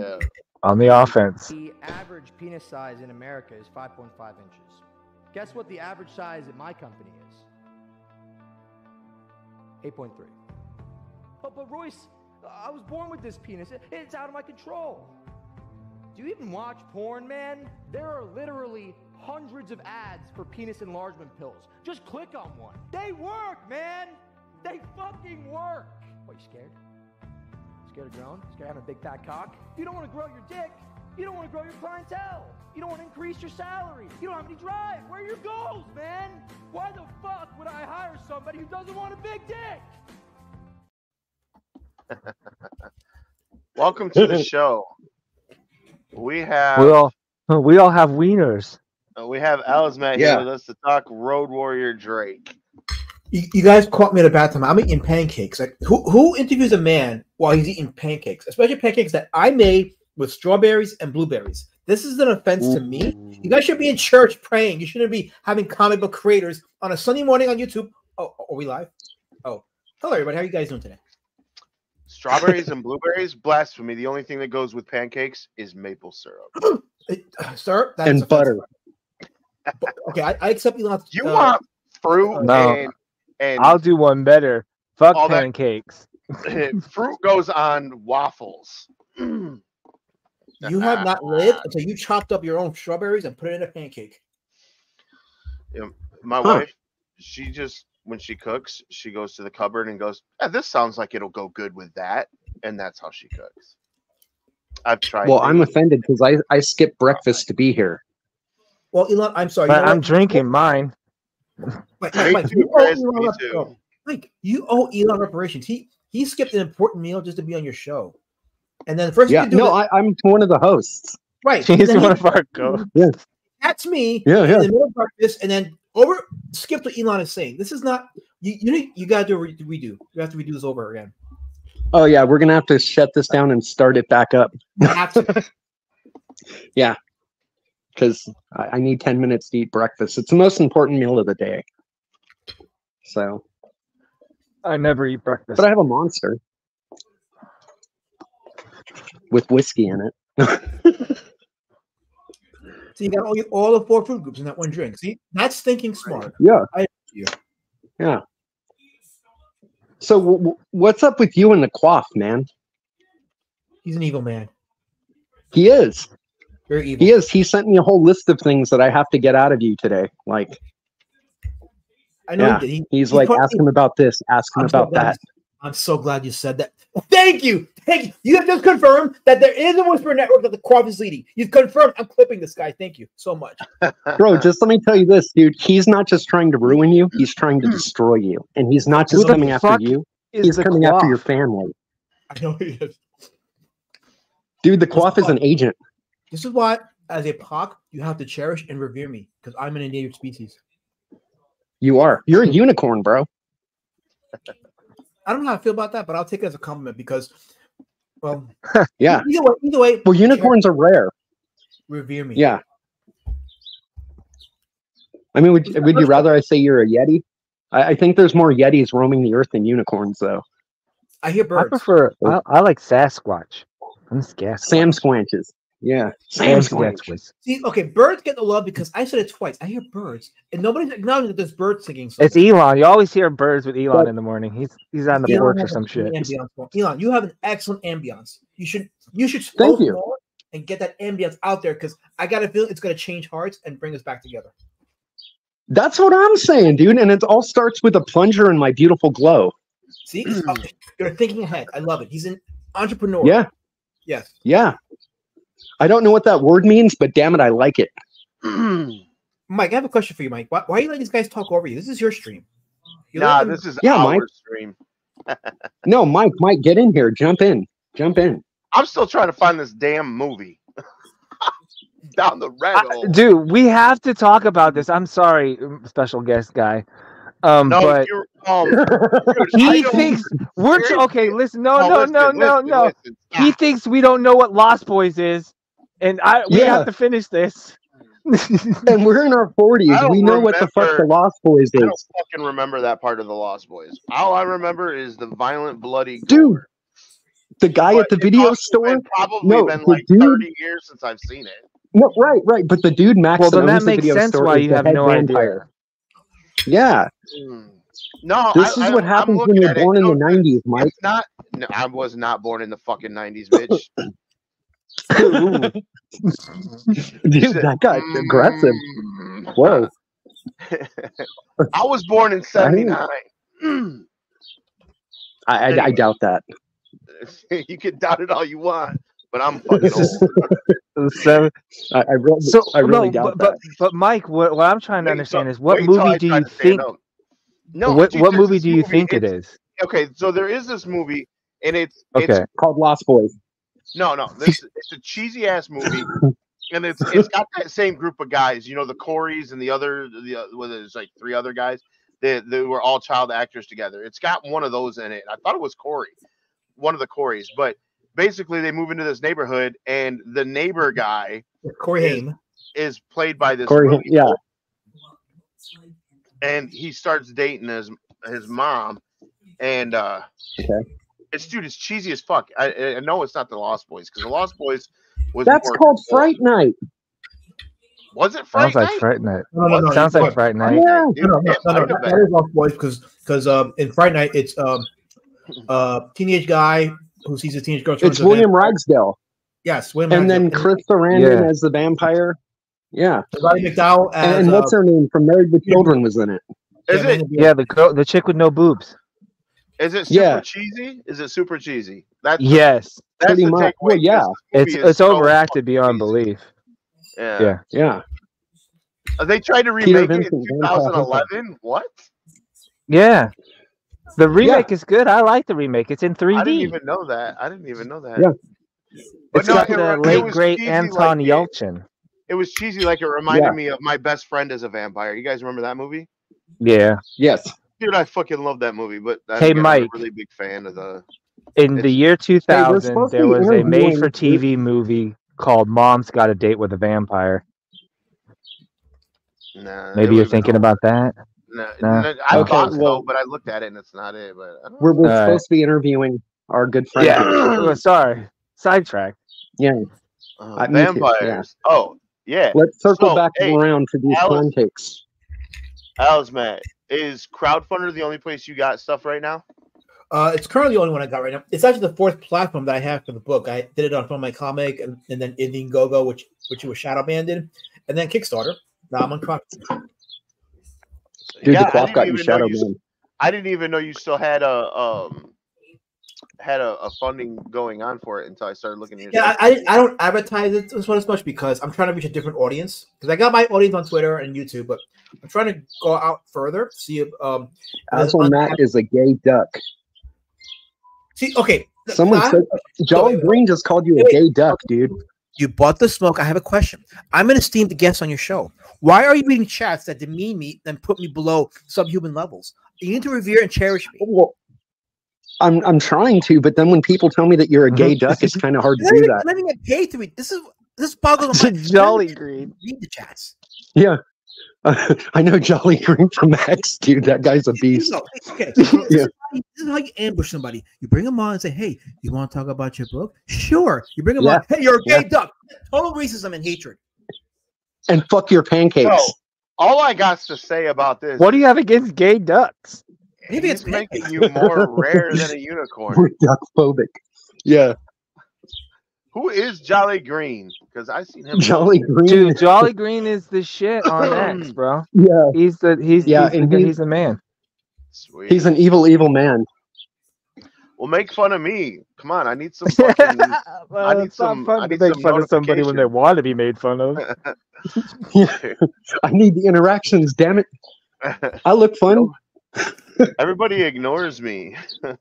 Yeah. On the offense. The average penis size in America is 5.5 inches. Guess what the average size at my company is? 8.3. But, but Royce, I was born with this penis. It's out of my control. Do you even watch porn, man? There are literally hundreds of ads for penis enlargement pills. Just click on one. They work, man. They fucking work. Are you scared? Scared of growing? Scared of having a big fat cock? You don't want to grow your dick. You don't want to grow your clientele. You don't want to increase your salary. You don't have any drive. Where are your goals, man? Why the fuck would I hire somebody who doesn't want a big dick? Welcome to the show. We have We all we all have wieners. uh, we have Alazmat Yeah. here with us to talk Road Warrior Drake. You, you guys caught me at a bad time. I'm eating pancakes. Like who who interviews a man while he's eating pancakes, especially pancakes that I made with strawberries and blueberries? This is an offense to me. You guys should be in church praying. You shouldn't be having comic book creators on a Sunday morning on YouTube. Oh, are we live? Oh, hello everybody. How are you guys doing today? Strawberries and blueberries, blasphemy. The only thing that goes with pancakes is maple syrup. Uh, sir, that is and offensive. butter. But- okay, I, I accept Elon's. You uh, want fruit No. and and I'll do one better. Fuck All that- pancakes. fruit goes on waffles. You have not lived until you chopped up your own strawberries and put it in a pancake. My Huh. wife, she just when she cooks, she goes to the cupboard and goes, "Yeah, "This sounds like it'll go good with that," and that's how she cooks. I've tried. Well, I'm offended because I I skipped breakfast to be here. Well, Elon, I'm sorry. you But know I'm what? drinking mine. Mike, Me Mike, too, you owe Chris, Elon me rep- too. Mike, you owe Elon reparations. He he skipped an important meal just to be on your show, and then the first Yeah, do no, I, I'm one of the hosts. right. He's he one of our go. That's me. Yeah, yeah. In the middle of breakfast, and then over skip what Elon is saying. This is not you. You need, you gotta do a re- redo. You have to redo this over again. Oh yeah, we're gonna have to shut this down and start it back up to. because I, I need ten minutes to eat breakfast. It's the most important meal of the day. So, I never eat breakfast. but I have a monster with whiskey in it. so you got all, all the four food groups in that one drink. See, that's thinking smart. Yeah. I- you. Yeah. So w- w- what's up with you and the quaff, man? He's an evil man. He is. Very evil. He is. He sent me a whole list of things that I have to get out of you today. Like I know yeah. he. He, he's he like, put- ask him about this, ask him I'm about glad that. you- I'm so glad you said that. Thank you. Thank you. You have just confirmed that there is a Whisper Network that the Quaff is leading. You've confirmed. I'm clipping this guy. Thank you so much. Bro, just let me tell you this, dude. He's not just trying to ruin you, he's trying to hmm. destroy you. And he's not just coming after you, he's the coming after your family. I know he is. Dude, the quaff is an agent. This is why, as a POC, you have to cherish and revere me because I'm an endangered species. You are. You're a unicorn, bro. I don't know how I feel about that, but I'll take it as a compliment because, well, um, Yeah. Either way, either way, Well, unicorns are rare. revere me. Yeah. I mean, would, would you rather I say you're a Yeti? I, I think there's more Yetis roaming the earth than unicorns, though. I hear birds. I prefer. I, I like Sasquatch. I'm scared. Sam Squanches. Yeah. Sam Squanch. See, okay, birds get the love because I said it twice. I hear birds, and nobody's acknowledging that there's birds singing. It's Elon. You always hear birds with Elon But- in the morning. He's he's on the Elon porch or some shit. ambiance going. Elon, you have an excellent ambiance. You should you should Thank you. more and get that ambience out there because I got a feeling it's going to change hearts and bring us back together. That's what I'm saying, dude. And it all starts with a plunger and my beautiful glow. See, you're thinking ahead. I love it. He's an entrepreneur. Yeah. Yes. Yeah. I don't know what that word means, but damn it, I like it. Mike, I have a question for you, Mike. Why, why are you letting these guys talk over you? This is your stream. You nah, them- this is Yeah, our Mike. stream. No, Mike, Mike, get in here. Jump in. Jump in. I'm still trying to find this damn movie. Down the red I- hole. dude, we have to talk about this. I'm sorry, special guest guy. Um, no, but you're um, dude, he thinks we're okay. Listen, no, no, listen, no, no, listen, no. listen, He thinks we don't know what Lost Boys is, and I we Yeah. have to finish this. and we're in our 40s. We know what the fuck the Lost Boys is. I don't fucking remember that part of the Lost Boys. All I remember is the violent, bloody Dude. gore. the guy But at the video store. probably No, been like dude- 30 years since I've seen it. No, right, right. But the dude Max Well, then that the makes video sense store why is you the have head no idea. vampire. Yeah, Hmm. No, this I, is I, what I'm happens when you're at it. born in No, the '90s, Mike. Not. No, I was not born in the fucking 90s, bitch. Dude, that got aggressive. Mm. Whoa. I was born in 79. I, I, I doubt that. you can doubt it all you want, but I'm fucking old. So, I, I really, so I really no, doubt but, but that. but Mike, what, what I'm trying to Wait understand till- is what wait movie do you think? No, what dude, what movie do you think it's- Okay, so there is this movie, and it's it's Okay, Called Lost Boys. No, no, this it's a cheesy ass movie, and it's it's got that same group of guys. You know, the Coreys and the other the uh, well, there's like three other guys. They they were all child actors together. It's got one of those in it. I thought it was Corey, one of the Coreys, but basically they move into this neighborhood, and the neighbor guy Corey Haim. is played by this Corey, really yeah. and he starts dating his his mom, and uh, Okay. It's dude, it's cheesy as fuck. I, I I know it's not the Lost Boys because the Lost Boys was That's more- called Fright Night. Was it Fright sounds like Night? Fright Night. No, no, no, Sounds like Fright Night. Yeah. Dude, No, no, no, it no, no, might have that is Lost Boys because because um in Fright Night it's um uh teenage guy who sees a teenage girl. It's William vampire. Ragsdale. Yes, William. And then Chris Sarandon Yeah. as the vampire. Yeah. Roddy McDowall as And, and what's uh, her name from Married with. Children was in it. Is yeah, it Yeah, the girl, the chick with no boobs. Is it super Yeah. cheesy? Is it super cheesy? That's Yes, that's pretty the much. takeaway, Well, yeah. 'cause this it's it's so overacted beyond cheesy. belief. Yeah. Yeah. Yeah. Uh, They tried to Peter remake it in Vincent Van 2011. What? Yeah, the remake is good. I like the remake. It's in 3D. I didn't even know that. I didn't even know that. Yeah. But It's no, got it, the it late was great cheesy Anton like it, Yelchin. it was cheesy, like it reminded Yeah. me of my best friend as a vampire. You guys remember that movie? Yeah, Yes. Dude, I fucking love that movie. But I, Hey, again, I'm Mike. a really big fan of the. in the year 2000, supposed to there was a made-for-TV movie called "Mom's Got a Date with a Vampire." Nah, Maybe you're thinking about that. No, Nah. nah, I Okay, thought so, well- but I looked at it and it's not it. But We're, we're All right. supposed to be interviewing our good friend. Yeah. Oh, sorry, sidetrack. Yeah. Uh, Uh, me too, yeah. Oh, yeah. Let's circle So, back hey, around to these Alice- fun takes. Alice, Matt, is Crowdfundr the only place you got stuff right now? Uh, it's currently the only one I got right now. It's actually the fourth platform that I have for the book. I did it on Fund My Comic, and, and then Indiegogo, which which was shadow banned, and then Kickstarter. Now I'm on crowdfunding. Dude, Yeah, the I cloth got you even shadow you- I didn't even know you still had a um had a, a funding going on for it until I started looking at your Yeah, I, I I don't advertise it this one as much because I'm trying to reach a different audience. Because I got my audience on Twitter and YouTube, but I'm trying to go out further. See if um That's when Matt is a gay duck. see okay. Someone I- said Jolly wait, Green just called you a wait. gay duck, dude. You bought the smoke. I have a question. I'm an esteemed guest on your show. Why are you reading chats that demean me and put me below subhuman levels? You need to revere and cherish me. Well, I'm I'm trying to, but then when people tell me that you're a gay mm-hmm. duck, it's kind of hard to I'm do even- that. I'm not even get paid to read. This is this boggles my mind. Jolly Green. Read the chats. Yeah. I know Jolly Green from X, dude. That guy's a beast. No, okay. This, Yeah. is how you, this is how you ambush somebody. You bring them on and say, "Hey, you want to talk about your book?" Sure. You bring them Yeah. on. Hey, you're a gay Yeah. duck. Total racism and hatred. And fuck your pancakes. No, all I got to say about this What do you have against gay ducks? Maybe he's it's making you more rare than a unicorn. We're duck phobic. Yeah. Who is Jolly Green? Because I seen him. Jolly Green. Dude, Jolly Green is the shit on X, bro. Yeah. He's the he's Yeah, he's, and the, he's- he's the man. Sweet. He's an evil, evil man. well, make fun of me. Come on, I need some fucking. well, I need it's not some- fun I to need make some fun of somebody when they want to be made fun of. I need the interactions, damn it. I look fun. Everybody ignores me.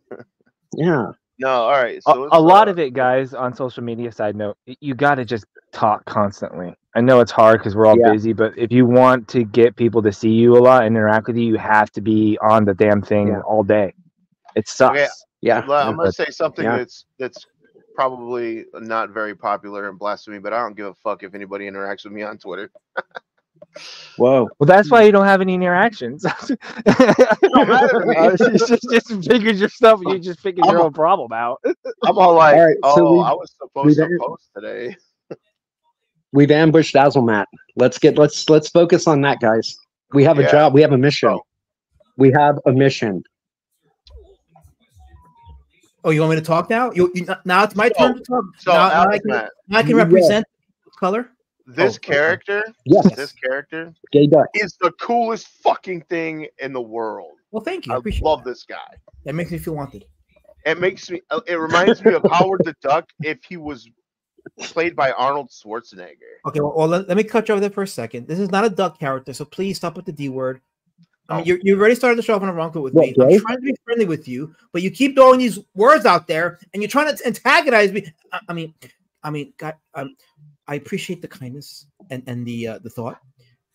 Yeah. No, all right. A, So a lot of it, guys, on social media. Side note, you got to just talk constantly. I know it's hard because we're all Yeah. busy, but if you want to get people to see you a lot and interact with you, you have to be on the damn thing Yeah. all day. It sucks. Okay, Yeah. Well, I'm gonna say something yeah. that's that's probably not very popular and blasphemy, but I don't give a fuck if anybody interacts with me on Twitter. Whoa. Well, that's why you don't have any interactions. don't matter. Uh, it's just, just figured your stuff. You just figured your own problem out. I'm all like, All right, oh, so we- I was supposed to then- post today. We've ambushed Alazmat. Let's get let's let's focus on that, guys. We have a Yeah. job. We have a mission. Oh. We have a mission. Oh, you want me to talk now? You, you now it's my turn to talk. So, now, now I can, now I can Yeah. represent color. This Oh, character, Yes, this character gay duck. is the coolest fucking thing in the world. Well, thank you. I I appreciate love that. this guy. That makes me feel wanted. It makes me. uh, It reminds me of Howard the Duck if he was played by Arnold Schwarzenegger. Okay, well, well let, let me cut you over there for a second. This is not a duck character, so please stop with the D word. I mean, Oh. you you already started the show off on a wrong foot with What, me. I'm trying to be friendly with you, but you keep throwing these words out there, and you're trying to antagonize me. I, I mean, I mean, God, um, I appreciate the kindness and and the uh, the thought.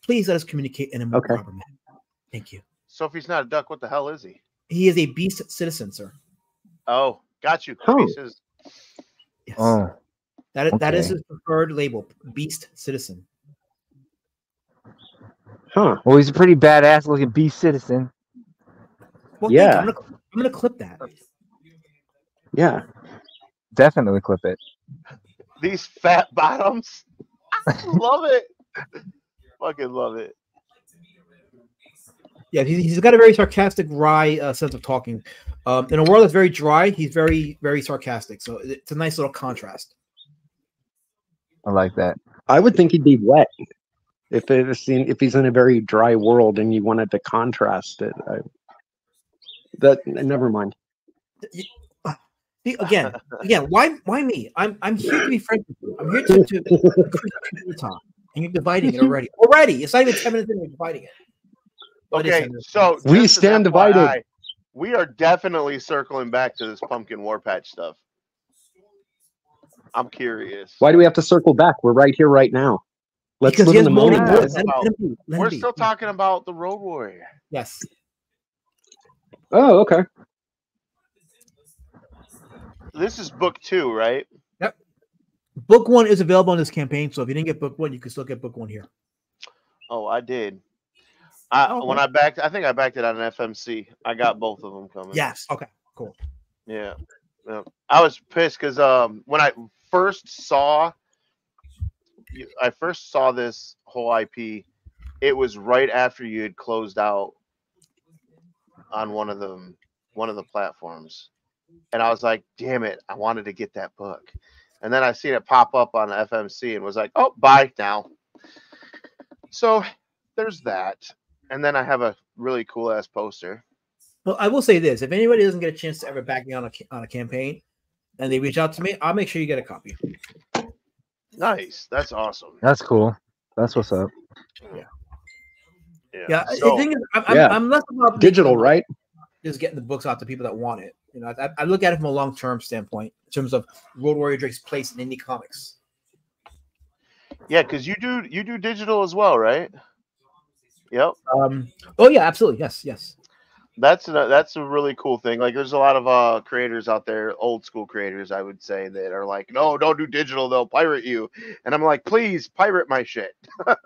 Please let us communicate in a more Okay. proper manner. Thank you. So if he's not a duck, what the hell is he? He is a beast citizen, sir. Oh, got you. Oh. Pieces. Yes, Oh, that is, that is his preferred label, beast citizen. Huh. well, he's a pretty badass looking beast citizen. Well. Yeah. I'm gonna, I'm gonna clip that. Yeah. Definitely clip it. These fat bottoms. I love it. Fucking love it. Yeah, he's, he's got a very sarcastic, wry uh, sense of talking. Um, in a world that's very dry, he's very, very sarcastic. So it's a nice little contrast. I like that. I would think he'd be wet if it's in, if he's in a very dry world and you wanted to contrast it. I, that never mind. See, again, again, why, why me? I'm, I'm here to be friends with you. I'm here to, to increase the time, and you're dividing it already. Already, it's not even ten minutes in. You're dividing it. Well, Okay, so We just as stand divided. We are definitely circling back to this pumpkin war patch stuff. I'm curious. Why do we have to circle back? We're right here, right now. Let's because live in has the moaning moment. voice. Let him- let him be, let him We're still talking about the Road Warrior. Yes. Oh, okay. This is book two, right? Yep. Book one is available on this campaign, so if you didn't get book one, you can still get book one here. Oh, I did. I, Oh, when I backed, I think I backed it on an FMC. I got both of them coming. Yes. Okay. Cool. Yeah. yeah. I was pissed because um when I first saw I first saw this whole IP, it was right after you had closed out on one of them one of the platforms. And I was like, damn it, I wanted to get that book. And then I seen it pop up on FMC and was like, oh, buy now. So there's that. And then I have a really cool ass poster. Well, I will say this: if anybody doesn't get a chance to ever back me on a on a campaign, and they reach out to me, I'll make sure you get a copy. Nice. That's awesome. That's cool. That's what's up. Yeah. Yeah. So- the thing is, I'm, I'm- I'm less about Digital, making- right? Just getting the books out to people that want it. You know, I, I look at it from a long term standpoint in terms of Road Warrior Drake's place in indie comics. Yeah, because you do you do digital as well, right? Yep. Um. Oh yeah, absolutely. Yes. Yes. That's a, that's a really cool thing. Like, there's a lot of uh creators out there, old school creators, I would say, that are like, no, don't do digital, they'll pirate you. And I'm like, please pirate my shit.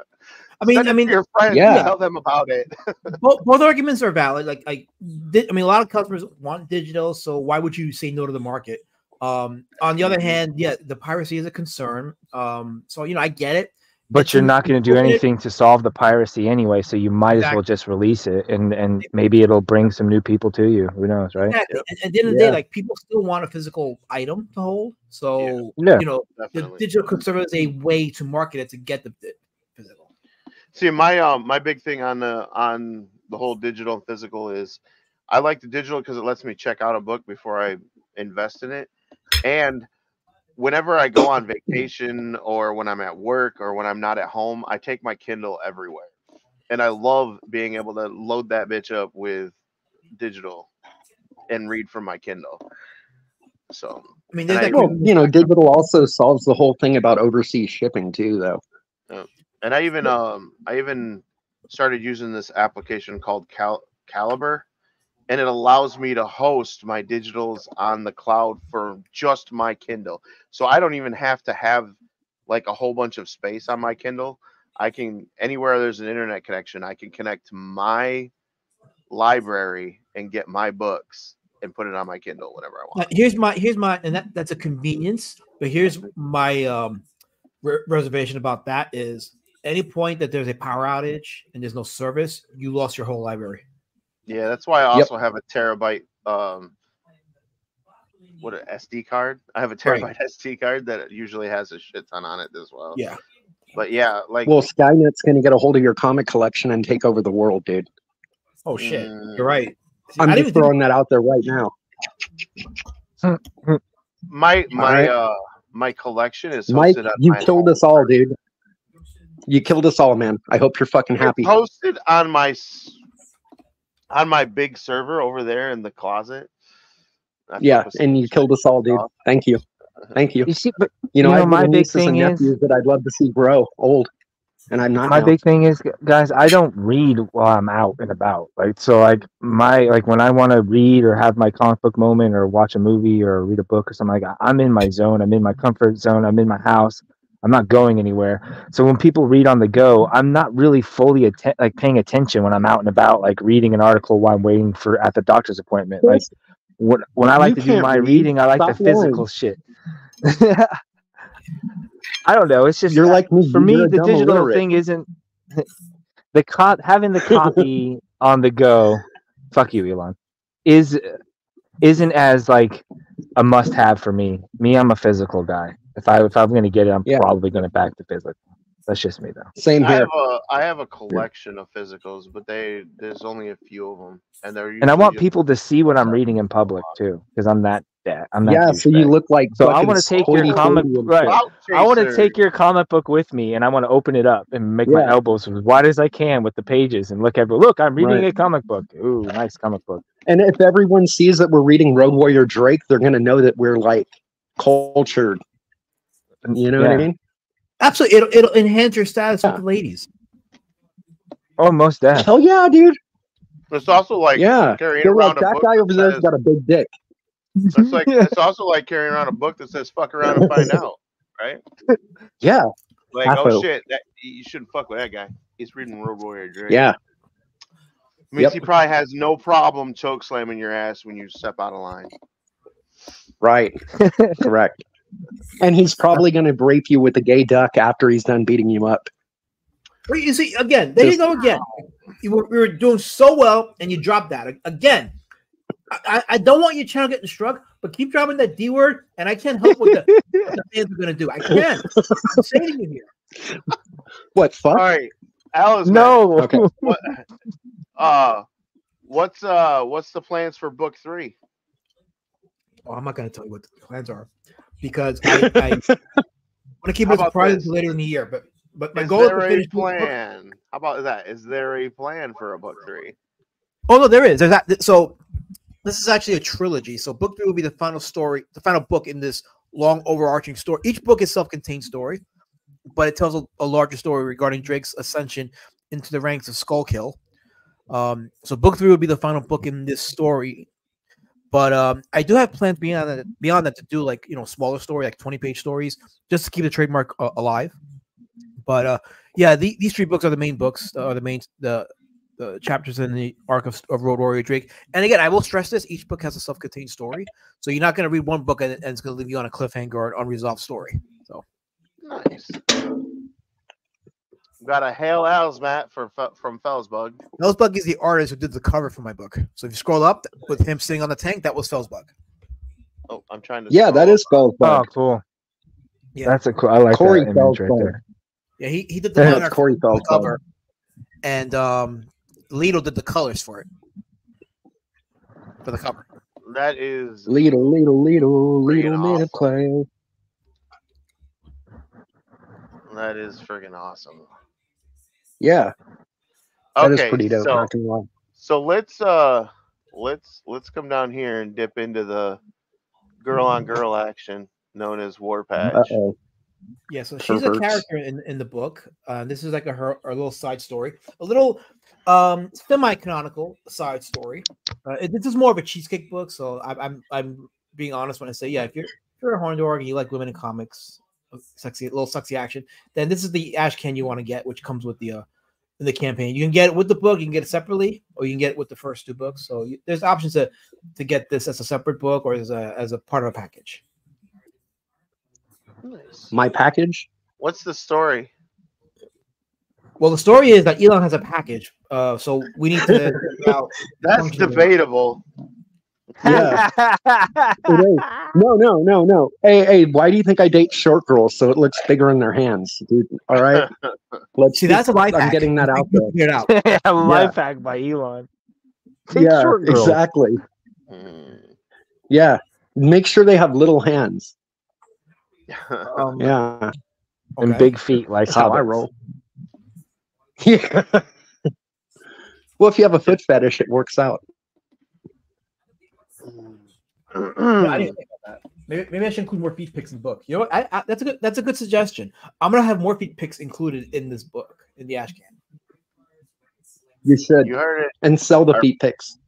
I mean, Send I to mean, your friends, Yeah. tell them about it. both, both arguments are valid. Like, like, di- I mean, a lot of customers want digital, so why would you say no to the market? Um, on the other hand, yeah, the piracy is a concern. Um, so you know, I get it. But It's you're not going to do look it- anything to solve the piracy anyway, so you might as well just release it, and and maybe it'll bring some new people to you. Who knows, right? Exactly. And at the end of the day, like people still want a physical item to hold. So Yeah. you know, the digital could serve as a way to market it to get the the physical. See, my um my big thing on the on the whole digital and physical is I like the digital because it lets me check out a book before I invest in it. And whenever I go on vacation or when I'm at work or when I'm not at home, I take my Kindle everywhere. And I love being able to load that bitch up with digital and read from my Kindle. So I mean, And I- that Well, you know, digital also solves the whole thing about overseas shipping too, though. And I even um I even started using this application called Cal- Calibre, and it allows me to host my digitals on the cloud for just my Kindle. So I don't even have to have like a whole bunch of space on my Kindle. I can anywhere there's an internet connection, I can connect to my library and get my books and put it on my Kindle whenever I Now, want. here's my here's my and that that's a convenience. But here's my um re- reservation about that is any point that there's a power outage and there's no service, you lost your whole library. Yeah, that's why I Yep. also have a terabyte um what an SD card. I have a terabyte Right. SD card that usually has a shit ton on it as well. Yeah. But yeah, like Well, Skynet's going to get a hold of your comic collection and take over the world, dude. Oh shit, Mm. you're right. See, I'm just even think- throwing that out there right now. my my Alright. uh my collection is Mike, you my killed home us all, dude. You killed us all, man. I hope you're fucking It's happy. posted on my on my big server over there in the closet. I Yeah, and you killed us all, dude. Thank you. Thank you. You see, but You know, You know, my big nieces and thing is- nephews that I'd love to see grow old, and I'm not. my now. big thing is guys i don't read while i'm out and about like so like my like when i want to read or have my comic book moment or watch a movie or read a book or something like that i'm in my zone i'm in my comfort zone i'm in my house i'm not going anywhere. So when people read on the go i'm not really fully atten- like paying attention when i'm out and about like reading an article while i'm waiting for at the doctor's appointment. Like when, when i like You to do my read. reading i like Stop the physical shit. I don't know. It's just You're uh, like me. for me the digital illiterate. thing isn't the co- having the copy on the go fuck you elon is isn't as like a must have for me. Me i'm a physical guy if i if i'm gonna get it i'm Yeah. probably gonna back to physical that's just me though Same here. I have a I have a collection of physicals, but they there's only a few of them, and they're and i want people to see what i'm reading in public too because i'm that da- i'm that Yeah, so you look like. So I wanna take your comic- and right. I want to take your comic book with me, and I want to open it up and make my elbows as wide as I can with the pages, and look every look. I'm reading Right. a comic book. Ooh, nice comic book. And if everyone sees that we're reading Road Warrior Drake, they're gonna know that we're like cultured. You know what I mean? Absolutely, it'll it'll enhance your status Yeah. with the ladies. Oh, most definitely. Hell yeah, dude. It's also like yeah. carrying They're around like a that book guy over there's says- got a big dick. It's like it's also like carrying around a book that says "fuck around and find out," right? Yeah, Like, Half-o. oh shit, that you shouldn't fuck with that guy. He's reading Road Warrior Drake. yeah. means Yep. he probably has no problem choke slamming your ass when you step out of line. Right. Correct. And he's probably gonna rape you with a gay duck after he's done beating you up. Wait, you see again. There you go again. You were, we were doing so well, and you dropped that again. I, I- I don't want your channel getting struck, but keep dropping that D word, and I can't help what the, what the fans are gonna do. I can't. I'm saying to you here. What All fuck? right, Alice. no. Okay. What? Uh, what's uh, what's the plans for book three? Oh, I'm not gonna tell you what the plans are because I, I want to keep How it a surprise later in the year. But but my Is goal is there to a finish book- plan? How about that? Is there a plan for a book three? Oh no, there is. There's that. So this is actually a trilogy. So book three will be the final story, the final book in this long overarching story. Each book is self-contained story, but it tells a, a larger story regarding Drake's ascension into the ranks of Skullkill. Um, so book three will be the final book in this story. But um, I do have plans beyond that, beyond that to do like you know smaller story, like twenty page stories, just to keep the trademark uh, alive. But uh, yeah, the, these three books are the main books, are the main the the chapters in the arc of, of Road Warrior Drake. And again, I will stress this: each book has a self-contained story, so you're not going to read one book and, and it's going to leave you on a cliffhanger or an unresolved story. So Nice. Got a hail Alazmat for from Fellsbug. Felsbug is the artist who did the cover for my book. So if you scroll up with him sitting on the tank, that was Felsbug. Oh, I'm trying to. Yeah, scroll that up. is spelled Oh, cool. Yeah. That's a cool. I like Corey that image right Feldspar. there. Yeah, he, he did the Yeah, line That's art Corey for the cover, and um, Lido did the colors for it for the cover. That is Little, little, little, Freaking little bit of awesome. clay. that is friggin' awesome. Yeah, that is Okay, pretty dope. so not gonna so let's uh let's let's come down here and dip into the girl on girl action known as War Patch. Uh-oh. Yeah, so she's a character in, in the book. Uh, this is like a her a little side story, a little um semi-canonical side story. Uh, it- this is more of a cheesecake book, so I, I'm I'm being honest when I say yeah. If you're if you're a horn dog and you like women in comics, sexy, little sexy action, then this is the ash can you want to get, which comes with the uh in the campaign. You can get it with the book, you can get it separately, or you can get it with the first two books. So you, there's options to to get this as a separate book or as a as a part of a package. Nice. My package. What's the story? Well, the story is that Elon has a package, uh, so we need to out. That's debatable. Yeah. It is. No, no, no, no. Hey, hey, why do you think I date short girls so it looks bigger in their hands, dude? All right. Let's See, that's a life I'm hack. getting that out there. Figure it out. yeah, life Yeah. hack by Elon. Take yeah, short exactly. Hmm. Yeah. Make sure they have little hands. Um, Yeah. and big feet like That's how I roll. Yeah. well, if you have a foot fetish, it works out. Yeah, I didn't think about that. Maybe, maybe I should include more feet pics in the book. You know what? I, I, that's a good that's a good suggestion. I'm gonna have more feet pics included in this book in the ash can. You should. you heard it. And sell the Are- feet pics.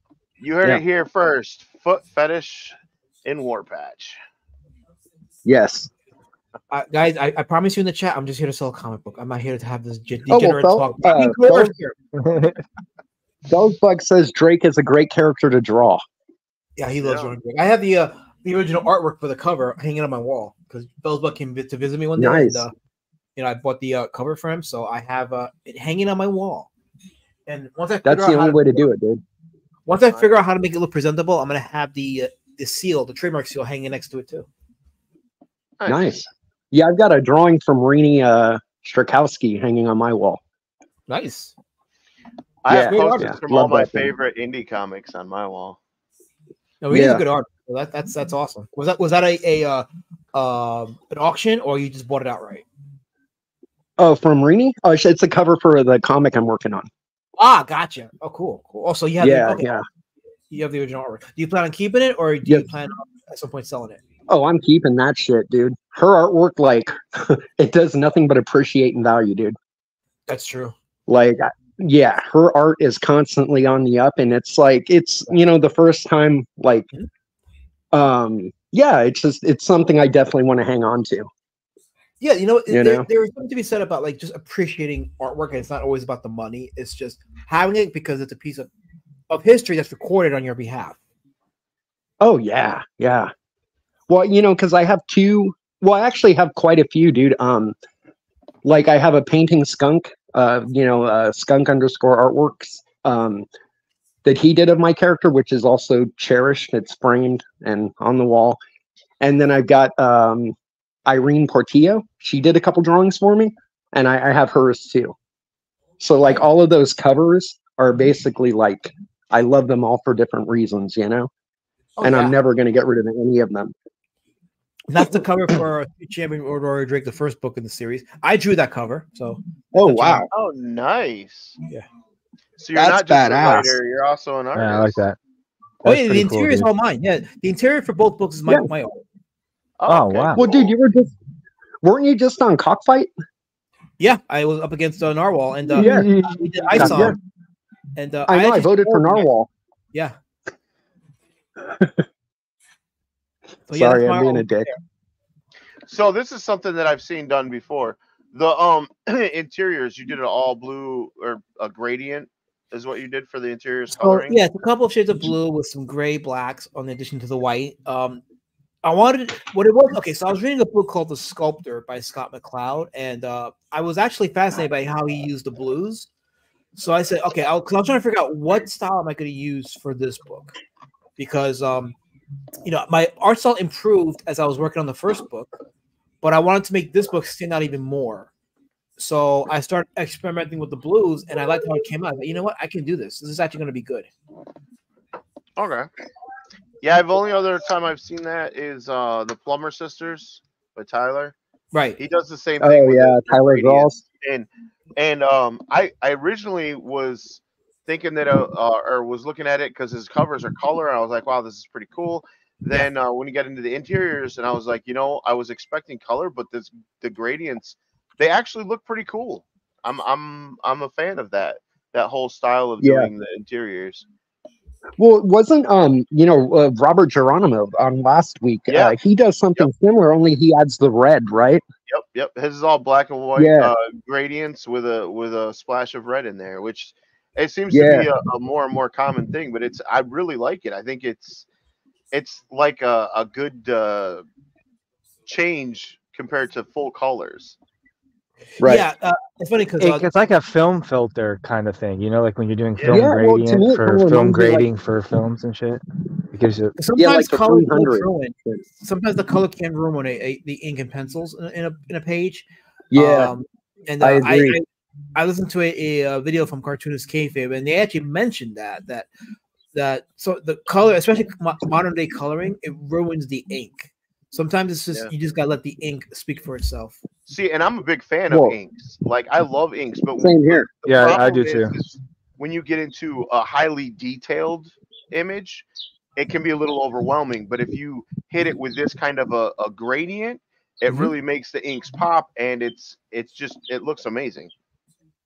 You heard Yeah. it here first. Foot fetish in Warpatch. Yes. Uh, guys, I, I promise you in the chat, I'm just here to sell a comic book. I'm not here to have this ge- Oh, well, degenerate talk. uh, Being coerced Fel- here. Bug says Drake is a great character to draw. Yeah, he loves Yeah. Jordan Greg. I have the uh, the original artwork for the cover hanging on my wall because Bellsbuck came to visit me one day. Nice. And, uh, you know, I bought the uh, cover for him, so I have uh, it hanging on my wall. And once I figure That's out the how only to- way to do it, dude. Once I figure out how to make it look presentable, I'm gonna have the uh, the seal, the trademark seal, hanging next to it too. Nice. Yeah, I've got a drawing from Rini uh, Strakowski hanging on my wall. Nice. I have posters yeah, from all my that thing. favorite indie comics on my wall. No, he is Yeah. a good art. So that, that's that's awesome. Was that was that a a uh, um an auction or you just bought it outright? Oh, from Rini? Oh, it's- it's a cover for the comic I'm working on. Ah, gotcha. Oh, cool. cool. Also, you have Yeah, the, okay, yeah. you have the original artwork. Do you plan on keeping it or do you plan on at some point selling it? Oh, I'm keeping that shit, dude. Her artwork, like, it does nothing but appreciate and value, dude. That's true. Like, yeah, her art is constantly on the up, and it's like it's you know the first time, like, um, yeah, it's just it's something I definitely want to hang on to. Yeah, you know, You there, know? there is something to be said about like just appreciating artwork, and it's not always about the money. It's just having it because it's a piece of of history that's recorded on your behalf. Oh yeah, yeah. Well, you know, because I have two. Well, I actually have quite a few, dude. Um, like I have a painting skunk. Uh, you know, uh, skunk underscore artworks. Um, that he did of my character, which is also cherished. It's framed and on the wall. And then I've got um, Irene Portillo. She did a couple drawings for me, and I, I have hers too. So like all of those covers are basically like I love them all for different reasons, you know Oh, and yeah. I'm never going to get rid of any of them. And that's the cover for Champion Aurora Drake, the first book in the series. I drew that cover, so Oh That's wow! Oh, nice. Yeah. So you're That's not just a badass. writer, you're also an artist. Yeah, I like that. oh yeah, the pretty cool, interior is all mine. Yeah, the interior for both books is my Yeah. my own. Oh, okay, wow. Well, dude, you were just weren't you just on Cockfight? Yeah, I was up against uh, Narwhal, and uh, Yeah. we did I Yeah. saw, and uh, I know. I, actually voted for scored against- Narwhal. Yeah. So, yeah, Sorry, that's I'm my being a dick. So this is something that I've seen done before. The um interiors, you did it all blue or a gradient is what you did for the interiors So, yeah, it's a couple of shades of blue with some gray blacks on the addition to the white. Um, I wanted what it was. Okay, so I was reading a book called The Sculptor by Scott McCloud, and uh, I was actually fascinated by how he used the blues. So I said, okay, I'll, cause I'm trying to figure out what style am I going to use for this book, because um, you know, my art style improved as I was working on the first book, but I wanted to make this book stand out even more. So I started experimenting with the blues, and I liked how it came out. But you know what? I can do this. This is actually going to be good. Okay. Yeah, I've only other time I've seen that is uh the Plumber Sisters by Tyler. Right. He does the same thing. Oh with yeah, Tyler gradients. Gross. and and um I I originally was thinking that uh, uh or was looking at it because his covers are color and I was like wow this is pretty cool. Then uh, when you get into the interiors and I was like you know I was expecting color but this the gradients they actually look pretty cool. I'm I'm I'm a fan of that that whole style of Yeah. doing the interiors. Well, it wasn't um you know uh, Robert Geronimo on last week? Yeah. Uh, he does something similar, only he adds the red, right? Yep, yep. His is all black and white Yeah. uh, gradients with a with a splash of red in there, which it seems Yeah. to be a, a more and more common thing. But it's I really like it. I think it's it's like a, a good uh, change compared to full colors. Right. Yeah, uh, it's funny because It- it's like a film filter kind of thing, you know, like when you're doing film Yeah, well, gradient me, for kinda film reminds me, like- grading for films and shit. It gives you sometimes like the color can ruin. Sometimes the color can ruin a, a, the ink and pencils in a, in a, page. Yeah. Um, and uh, I I, agree. I, I listened to a, a, uh video from cartoonist Kayfabe, and they actually mentioned that that that so the color, especially mo- modern day coloring, it ruins the ink. Sometimes it's just Yeah. you just gotta let the ink speak for itself. See, and I'm a big fan Whoa. of inks. Like I love inks, but Same here. Yeah, I do is- too. is when you get into a highly detailed image, it can be a little overwhelming. But if you hit it with this kind of a, a gradient, it Mhm. really makes the inks pop, and it's it's just it looks amazing.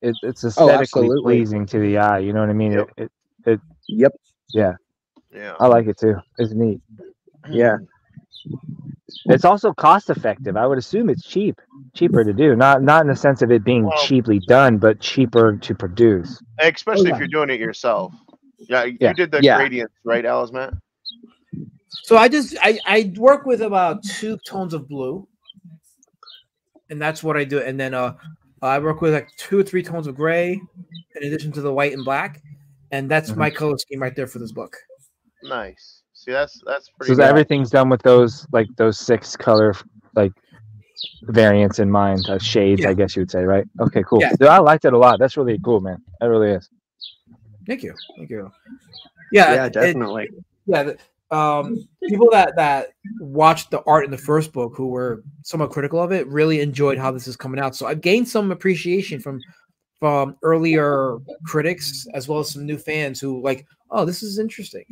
It, it's aesthetically absolutely. pleasing to the eye. You know what I mean? Yep. It, it, Yep. yeah, Yeah, I like it too. It's neat. Yeah. It's also cost effective. I would assume it's cheap, cheaper to do. Not not in the sense of it being Well- cheaply done, but cheaper to produce. especially yeah. if you're doing it yourself. Yeah, you did the Yeah. gradients, right, Alazmat? So I just I, I work with about two tones of blue, and that's what I do. And then uh, I work with like two or three tones of gray, in addition to the white and black, and that's Mhm. my color scheme right there for this book. Nice. See, that's that's pretty. So good. everything's done with those like those six color like variants in mind, uh, shades, Yeah. I guess you would say, right? Okay, cool. Yeah. Dude, I liked it a lot. That's really cool, man. That really is. Thank you, thank you. Yeah, Yeah, it- definitely. yeah. the- Um, people that that watched the art in the first book, who were somewhat critical of it, really enjoyed how this is coming out. So I've gained some appreciation from from earlier critics as well as some new fans who like, oh, this is interesting.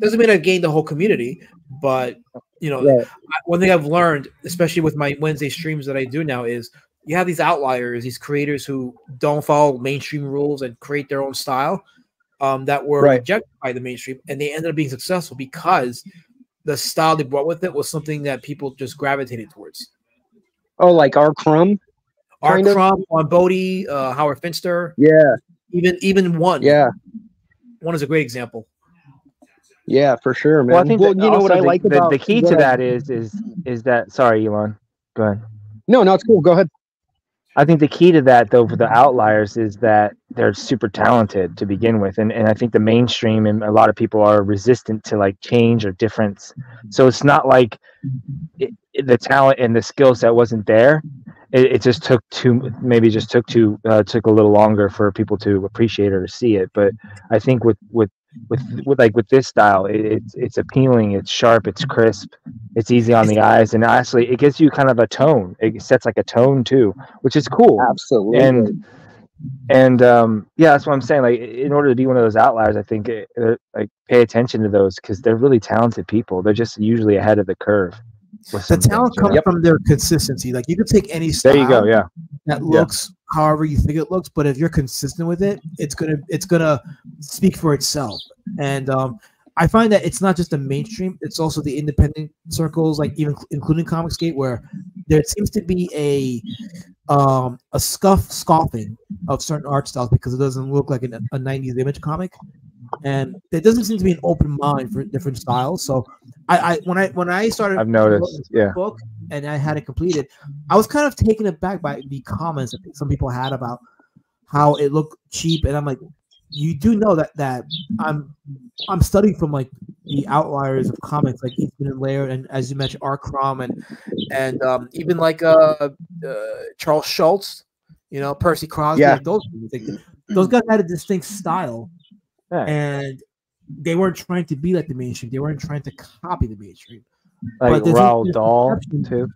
Doesn't mean I've gained the whole community, but you know. I- one thing I've learned, especially with my Wednesday streams that I do now, is you have these outliers, these creators who don't follow mainstream rules and create their own style um, that were Right. rejected by the mainstream, and they ended up being successful because the style they brought with it was something that people just gravitated towards. Oh, like our crumb? Art Kind of. Crumb, Juan Bodie, uh, Howard Finster, Yeah. even even one. Yeah. one is a great example. Yeah, for sure, man. Well, I think well, that you know what I the, like the, about the key to that is is is that sorry, Elon. Go ahead. No, no, it's cool. Go ahead. I think the key to that, though, for the outliers is that they're super talented to begin with, and and I think the mainstream and a lot of people are resistant to like change or difference. So it's not like it, the talent and the skill set wasn't there. It, it just took too, maybe just took too, uh, took a little longer for people to appreciate or to see it. But I think with with with, with like with this style, it, it's it's appealing, it's sharp, it's crisp, it's easy on the eyes, and actually it gives you kind of a tone. It sets like a tone too, which is cool Absolutely. and and um yeah that's what i'm saying like in order to be one of those outliers i think it, uh, like pay attention to those because they're really talented people they're just usually ahead of the curve The talent things, you know? comes from their consistency. Like you can take any style there you go yeah that Yeah. looks however you think it looks, but if you're consistent with it, it's gonna it's gonna speak for itself. And um, I find that it's not just the mainstream; it's also the independent circles, like even including Comicsgate, where there seems to be a um a scuff scoffing of certain art styles because it doesn't look like an, a 90s image comic. And there doesn't seem to be an open mind for different styles. So i i when i when i started i've noticed yeah. book and I had it completed, I was kind of taken aback by the comments that some people had about how it looked cheap, and I'm like, you do know that that I'm I'm studying from like the outliers of comics like Eastman and Laird, and as you mentioned, R. Crumb and and um, even like uh, uh Charles Schulz, you know, Percy Crosby, Yeah. those like, those guys had a distinct style, Yeah. and they weren't trying to be like the mainstream. They weren't trying to copy the mainstream. Like but there's Roald this Dahl too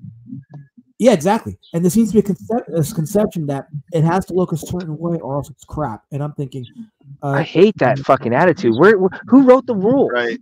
Yeah, exactly. And there seems to be a, concep- this conception that it has to look a certain way or else it's crap. And I'm thinking, i uh, hate that fucking attitude where, where who wrote the rules Right.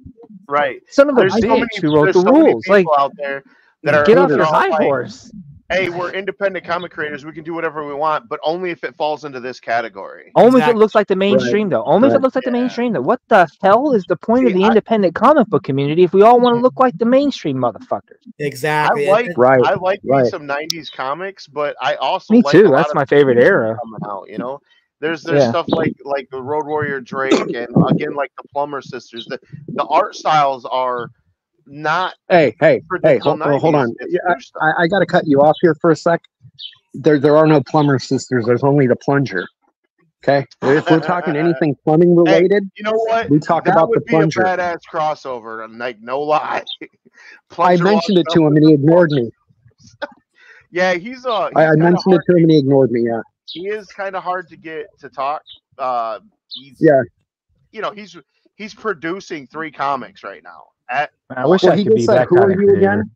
Right. son of a There's so many, who wrote the so rules like out there that are get off your are all high like- horse hey, we're independent comic creators. We can do whatever we want, but only if it falls into this category. Only if it looks like the mainstream, though. Only if it looks like the mainstream, though. What the hell is the point of the I- independent comic book community if we all want to look like the mainstream motherfuckers? Exactly. I like Right. I like right. some '90s comics, but I also Me like too. That's my favorite era. coming out. You know, there's there's Yeah. stuff like like the Road Warrior Drake, and again like the Plumber Sisters. The the art styles are not Hey, hey, hey, hold, hold on. I, I got to cut you off here for a sec. There, there are no plumber sisters. There's only the plunger. Okay. If we're talking anything plumbing related, you know what? we talk that about the would be plunger. a badass crossover. and, Like no lie. I mentioned it to him and he ignored me. Yeah, he's uh. He's I, I mentioned it to him and he ignored me. Yeah. He is kind of hard to get to talk. Uh, he's Yeah. You know, he's he's producing three comics right now. At I wish Well, I he could be just said, that "Who are kind of you creator. again?"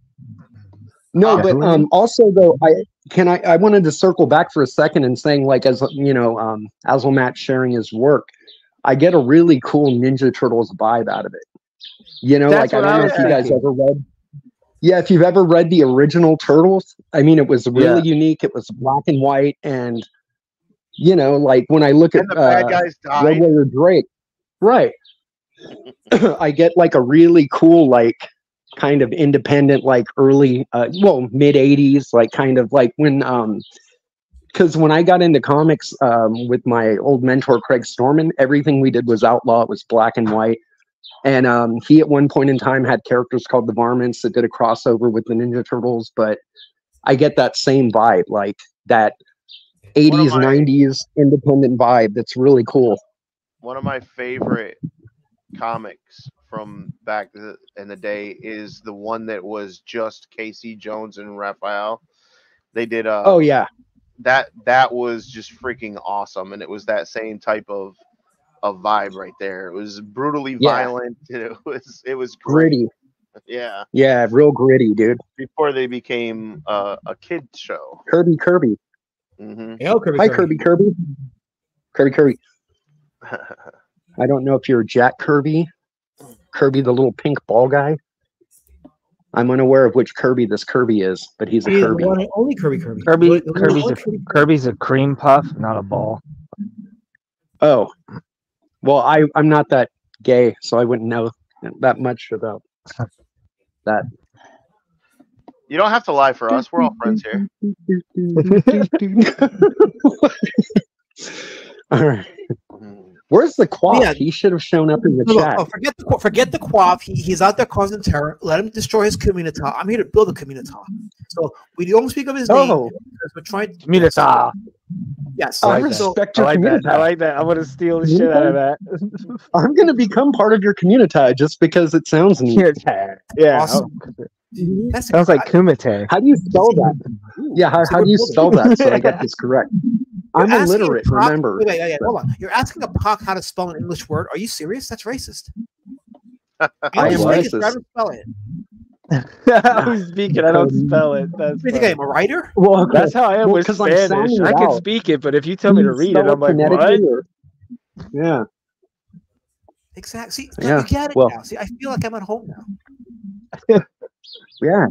No, Uh, but um, also though, I can I I wanted to circle back for a second and saying like as you know, um, Matt sharing his work, I get a really cool Ninja Turtles vibe out of it. You know, That's like I don't know was if you guys ever read. Yeah, if you've ever read the original Turtles, I mean, it was really unique. It was black and white, and you know, like when I look at and the bad uh, guys Red died. Warrior Drake. Right. I get like a really cool, like kind of independent, like early, uh, well, mid 80s, like kind of like when, um, because when I got into comics um, with my old mentor Craig Storman, everything we did was outlaw. It was black and white, and um, he at one point in time had characters called the Varmints that did a crossover with the Ninja Turtles. But I get that same vibe, like that 80s, my- 90s independent vibe. That's really cool. One of my favorite comics from back in the day is the one that was just Casey Jones and Raphael. They did uh Oh yeah, that that was just freaking awesome and it was that same type of of vibe right there. It was brutally Yeah. violent. and It was it was great. gritty. Yeah. Yeah, real gritty, dude. Before they became uh, a kid show. Kirby, Kirby. hmm Yo, Kirby, Hi, Kirby. Kirby, Kirby. Kirby, Kirby. I don't know if you're Jack Kirby, Kirby, the little pink ball guy. I'm unaware of which Kirby this Kirby is, but he's a He's Kirby. one only Kirby Kirby. Kirby, The- the Kirby's only a Kirby- Kirby's a cream puff, not a ball. Oh, well, I I'm not that gay, so I wouldn't know that much about that. You don't have to lie for us. We're all friends here. All right. Mm. Where's the quaff? Yeah. He should have shown up in the No, no, chat. oh, forget the qu- forget the quaff. He, he's out there causing terror. Let him destroy his community. I'm here to build a community. So we don't speak of his name Oh. because we're trying. Community. I Yes. I like that. so, respect your like that. I like that. I'm gonna steal the shit out of that. I'm gonna become part of your community just because it sounds neat. Yeah. Awesome. oh, that's sounds like Kumite. How do you spell that? Yeah, how, how do you spell that so I get this correct? I'm a illiterate, Pac- remember. Wait, wait, wait, hold on. You're asking a Pac how to spell an English word. Are you serious? That's racist. I am speak it, racist. how to spell it. I'm speaking. I don't spell it. That's do you think I am, a writer? Well, okay. That's how I am Well, with 'cause I'm Spanish. sounding I can out. speak it, but if you tell me to read it, I'm like, phonetically what? or- Yeah. Exactly. See, Yeah, you get it well- now. See, I feel like I'm at home now. Yeah.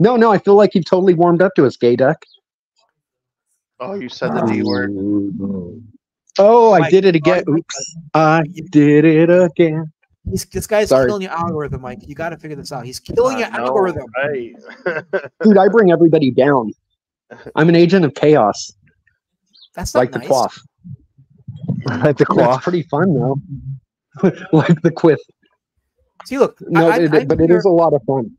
No, no, I feel like you've totally warmed up to us, gay duck. Oh, you said the D oh, word. Oh, I Mike, did it again. Mike, Oops. I did it again. He's, this guy's Sorry. killing your algorithm, Mike. You got to figure this out. He's killing your I know, algorithm. Right. Dude, I bring everybody down. I'm an agent of chaos, That's not like nice. the quaff. like the That's cloth. pretty fun, though. like the quiff. See, look, No, I, it- I, but it is a lot of fun.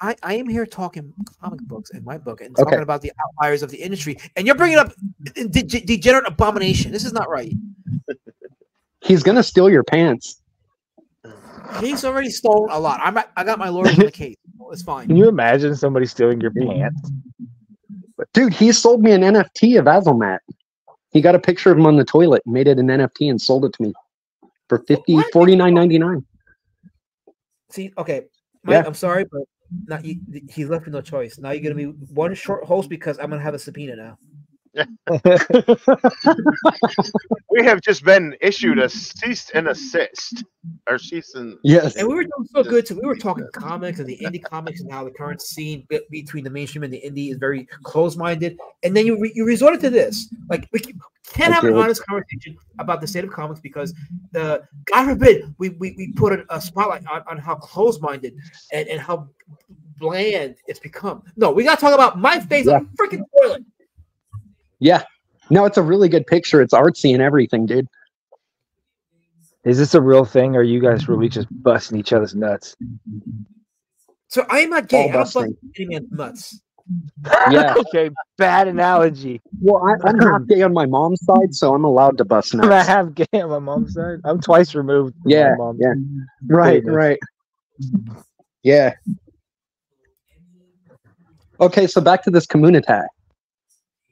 I, I am here talking comic books in my book and Okay. talking about the outliers of the industry, and you're bringing up de- de- degenerate abomination. This is not right. He's gonna steal your pants. He's already stolen a lot. I'm I got my lawyers in the case. It's fine. Can you imagine somebody stealing your pants? But Dude, he sold me an NFT of Alazmat. He got a picture of him on the toilet and made it an NFT and sold it to me for 50 49.99. See, okay, Mike, Yeah. I'm sorry, but not you, he left me no choice. Now you're gonna be one short host because I'm gonna have a subpoena now. We have just been issued a cease and assist, or cease and yes. And we were doing so good So We were talking comics and the indie comics and how the current scene be- between the mainstream and the indie is very close-minded. And then you re- you resorted to this. Like we can- can't have an honest conversation about the state of comics because the God forbid we we, we put a, a spotlight on, on how close-minded and, and how bland it's become. No, we gotta talk about my face on a freaking toilet. Yeah. No, it's a really good picture. It's artsy and everything, dude. Is this a real thing? Or are you guys really just busting each other's nuts? So I am not gay. I don't bust busting. any man's nuts. Yeah. okay, bad analogy. Well, I, I'm half gay on my mom's side, so I'm allowed to bust nuts. I'm a gay on my mom's side. I'm twice removed. From Yeah, my mom's yeah. Right, Goodness. right. Yeah. Okay, so back to this community.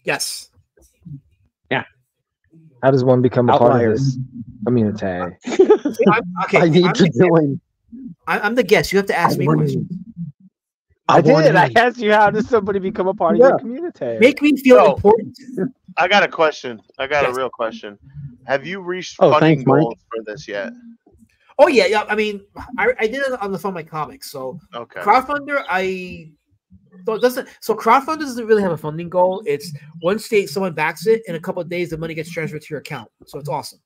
Yes. How does one become a part of this community? See, I'm, okay. I need I'm, to the, join. I- I'm the guest. You have to ask me want questions. I, want did. I asked you how does somebody become a part of Yeah. your community? Make me feel No. important. I got a question. I got Yes. a real question. Have you reached Oh, funding thanks, goals for this yet? Oh yeah, yeah. I mean, I, I did it on the Fund My Comics. So Okay. Crowdfundr, I so it doesn't. So Crowdfundr doesn't really have a funding goal. It's one state someone backs it, in a couple of days the money gets transferred to your account. So it's awesome.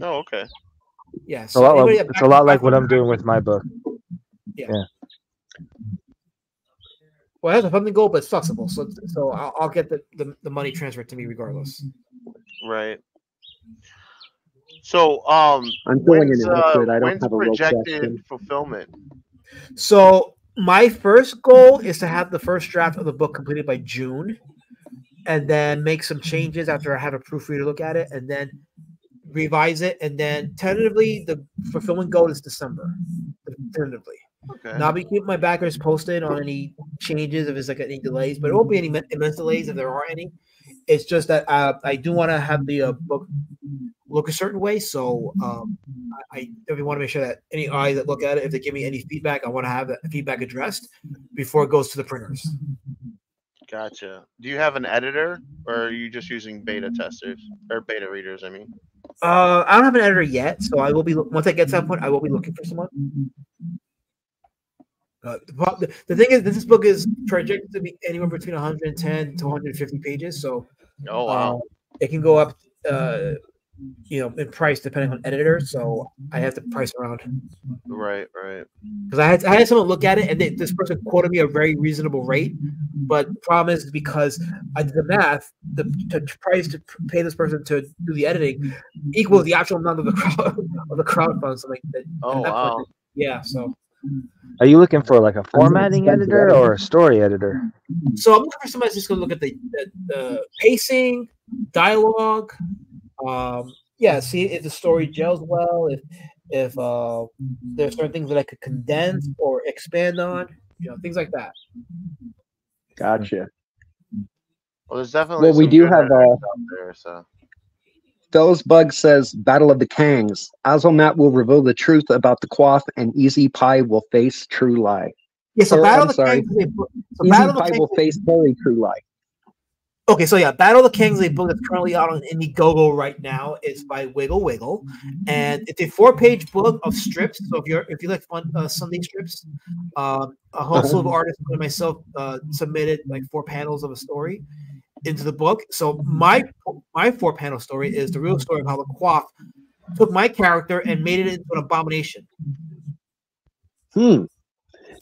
Oh, okay. Yeah. It's a lot, like, it's a lot like what I'm doing with my book. Yeah, well, it has a funding goal, but it's flexible. So so I'll, I'll get the, the the money transferred to me regardless. Right. So, um, I'm feeling when's, inadequate. uh, I don't when's have a real projected fulfillment? So my first goal is to have the first draft of the book completed by June, and then make some changes after I have a proofreader look at it, and then revise it, and then tentatively the fulfillment goal is December. Tentatively. Okay. Now, I'll be keeping my backers posted on any changes if there's like any delays, but it won't be any im- immense delays if there are any. It's just that uh, I do want to have the uh, book look a certain way, so um, I, I really want to make sure that any eyes that look at it, if they give me any feedback, I want to have that feedback addressed before it goes to the printers. Gotcha. Do you have an editor, or are you just using beta testers or beta readers? I mean. Uh, I don't have an editor yet, so I will be once I get to that point, I will be looking for someone. Uh, the, the, the thing is, this book is projected to be anywhere between 110 to 150 pages, so Oh wow. Uh, it can go up, uh, you know, in price depending on editor. So I have to price around right. Right. because I had I had someone look at it and they, this person quoted me a very reasonable rate, but the problem is because I did the math, the, the price to pay this person to do the editing equals the actual amount of the crowd of the crowd funds. So like, that, Oh at that point, wow. yeah. So Are you looking for like a formatting editor editor. or a story editor? so I'm looking for somebody that's just gonna look at the, the, the pacing, dialogue. Um, yeah, see if the story gels well, if if uh, there's certain things that I could condense or expand on, you know, things like that. Gotcha. Well, there's definitely. Well, we do have, uh, there. So. Those Bug says Battle of the Kangs. Alazmat will reveal the truth about the Quaff, and Easy Pie will face True Lie. Yeah, so Or, Battle I'm of the sorry. Kings is a. So Easy Battle of the Pie will face very True Lie. Okay, so yeah, Battle of the Kings, a book that's currently out on Indiegogo right now, is by Wiggle Wiggle, and it's a four-page book of strips. So if you're if you like fun uh, Sunday strips, um, a whole slew of artists and myself uh, submitted like four panels of a story into the book. So my my four-panel story is the real story of how the Quaff took my character and made it into an abomination. Hmm.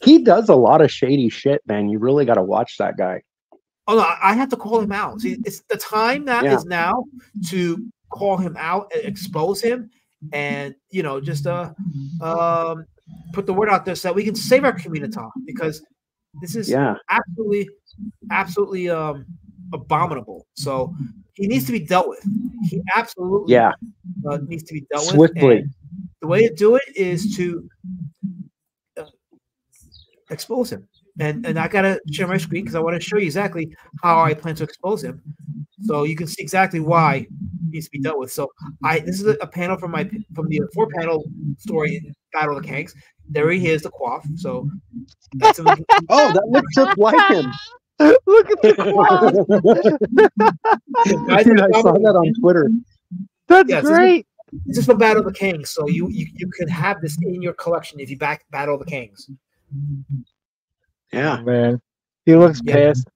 He does a lot of shady shit, man. You really got to watch that guy. Oh no, I have to call him out. See, it's the time that is Yeah. now to call him out and expose him, and you know, just uh, um, put the word out there so that we can save our community because this is Yeah. absolutely, absolutely um abominable. So he needs to be dealt with. He absolutely Yeah. uh, needs to be dealt with Swiftly. and The way to do it is to uh, expose him. And and I gotta share my screen because I want to show you exactly how I plan to expose him, so you can see exactly why he needs to be dealt with. So I this is a, a panel from my from the four panel story Battle of the Kanks. There he is, the quaff. So that's. Oh, that looks just like him. Look at the quad. Guys, Dude, I saw that on Twitter. That's Yeah, this is- great. This is for Battle of the Kings, so you, you you can have this in your collection if you back Battle of the Kings. Yeah. Man, he looks Yeah. pissed.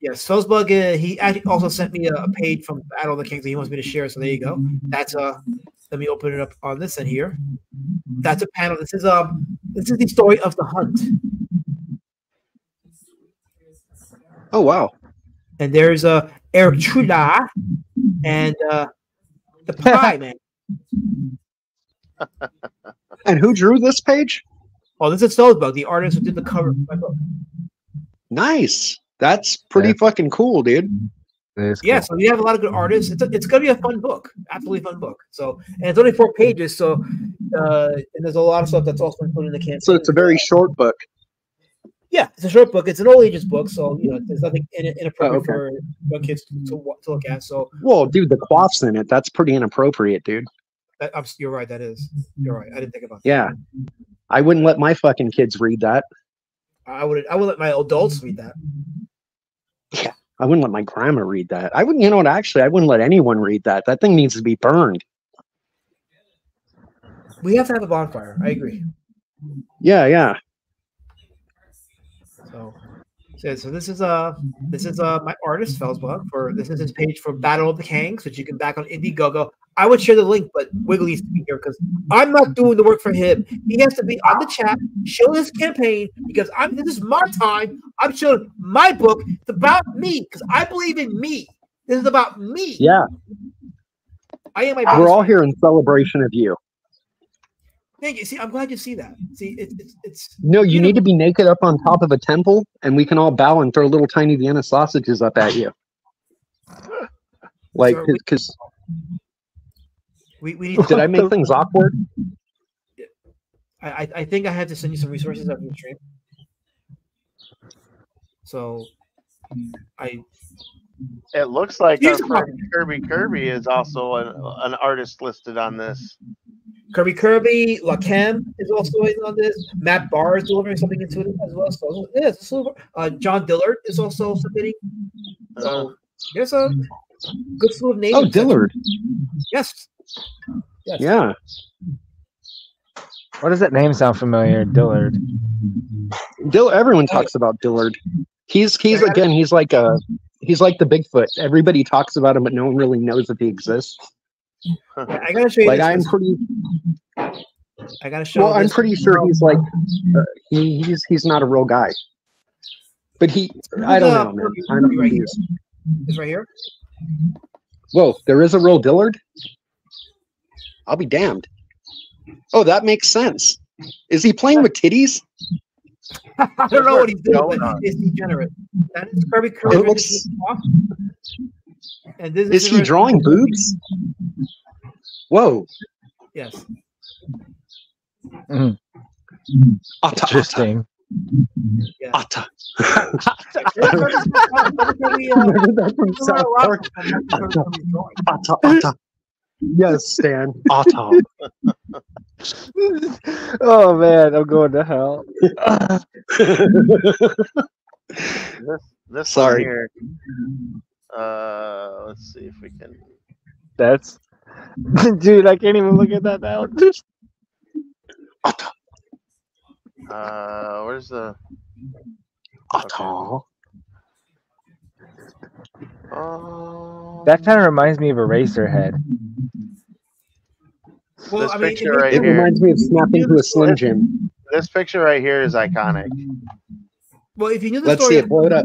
Yes, Felsbug, uh, he actually also sent me a, a page from Battle of the Kings that he wants me to share. So there you go. That's uh, let me open it up on this end here. That's a panel. This is um, this is the story of the hunt, Oh wow. and there's uh Eric Trula and uh the Pie Man. And who drew this page? Oh, this is Felsbug, the artist who did the cover of my book. Nice. That's pretty Yeah. fucking cool, dude. It is Yeah, so you have a lot of good artists. It's, a, it's gonna be a fun book, absolutely fun book. So, and it's only four pages. So, uh, and there's a lot of stuff that's also included in the campaign. So it's a very short book. Yeah, it's a short book. It's an old ages book, so you know there's nothing in it inappropriate okay. for young kids to, to, to look at. So Well, dude, the quaff's in it. That's pretty inappropriate, dude. that, I'm, you're right. That is you're right. I didn't think about that. Yeah. I wouldn't let my fucking kids read that. I would I would let my adults read that. Yeah, I wouldn't let my grandma read that. I wouldn't, you know what? Actually, I wouldn't let anyone read that. That thing needs to be burned. We have to have a bonfire. I agree. Yeah, yeah. So, so, so this is uh this is uh my artist Felsbug for this is his page for Battle of the Kangs, which you can back on Indiegogo. I would share the link, but Wiggly needs to be here because I'm not doing the work for him. He has to be on the chat, show his campaign because I'm this is my time. I'm showing my book. It's about me because I believe in me. This is about me. Yeah. I am my We're all here in celebration of you. Thank you. See, I'm glad you see that. See, it, it's it's No, you You need know- to be naked up on top of a temple, and we can all bow and throw little tiny Vienna sausages up at you. Like, Sure, we- because we, we need did I make things awkward? I, I- I think I had to send you some resources after the stream. So I It looks like our Kirby Kirby is also an, an artist listed on this. Kirby Kirby, Lakem is also in on this. Matt Barr is delivering something into it as well. So yeah, it's a slew uh, John Dillard is also submitting. Uh, So there's a good slew of names. Oh, Dillard. Yes. Yes. Yeah. What does that name sound familiar? Dillard. Dill everyone talks about Dillard. He's he's again, he's like a he's like the Bigfoot. Everybody talks about him, but no one really knows that he exists. I I gotta show you. Like this, I'm pretty I gotta show. well, I'm pretty sure he's like uh, he, he's he's not a real guy. But he I don't know, man. I'm Right here. confused. This right here. Whoa, there is a real Dillard? I'll be damned. Oh, that makes sense. Is he playing with titties? I don't know what he's doing, going but on? it's degenerate. That is Kirby Kirby. It looks- And this Is he drawing boobs? Whoa. Yes. Mhm. Atta, atta, Interesting. Yeah. atta. Kirby, Remember that from there's South a lot Park? of them that Kirby's drawing. Atta, atta. Yes, Stan. Atta. oh man, I'm going to hell. this this Sorry. one here. Uh, let's see if we can. That's dude. I can't even look at that now. Atta. Uh, where's the? Atta. Oh, that kind of reminds me of Eraserhead. Well, This I mean, picture it- right It here. reminds me of snapping to a Slim Jim. this picture right here is iconic. Well, if you knew the Let's story, see it. Blow it up.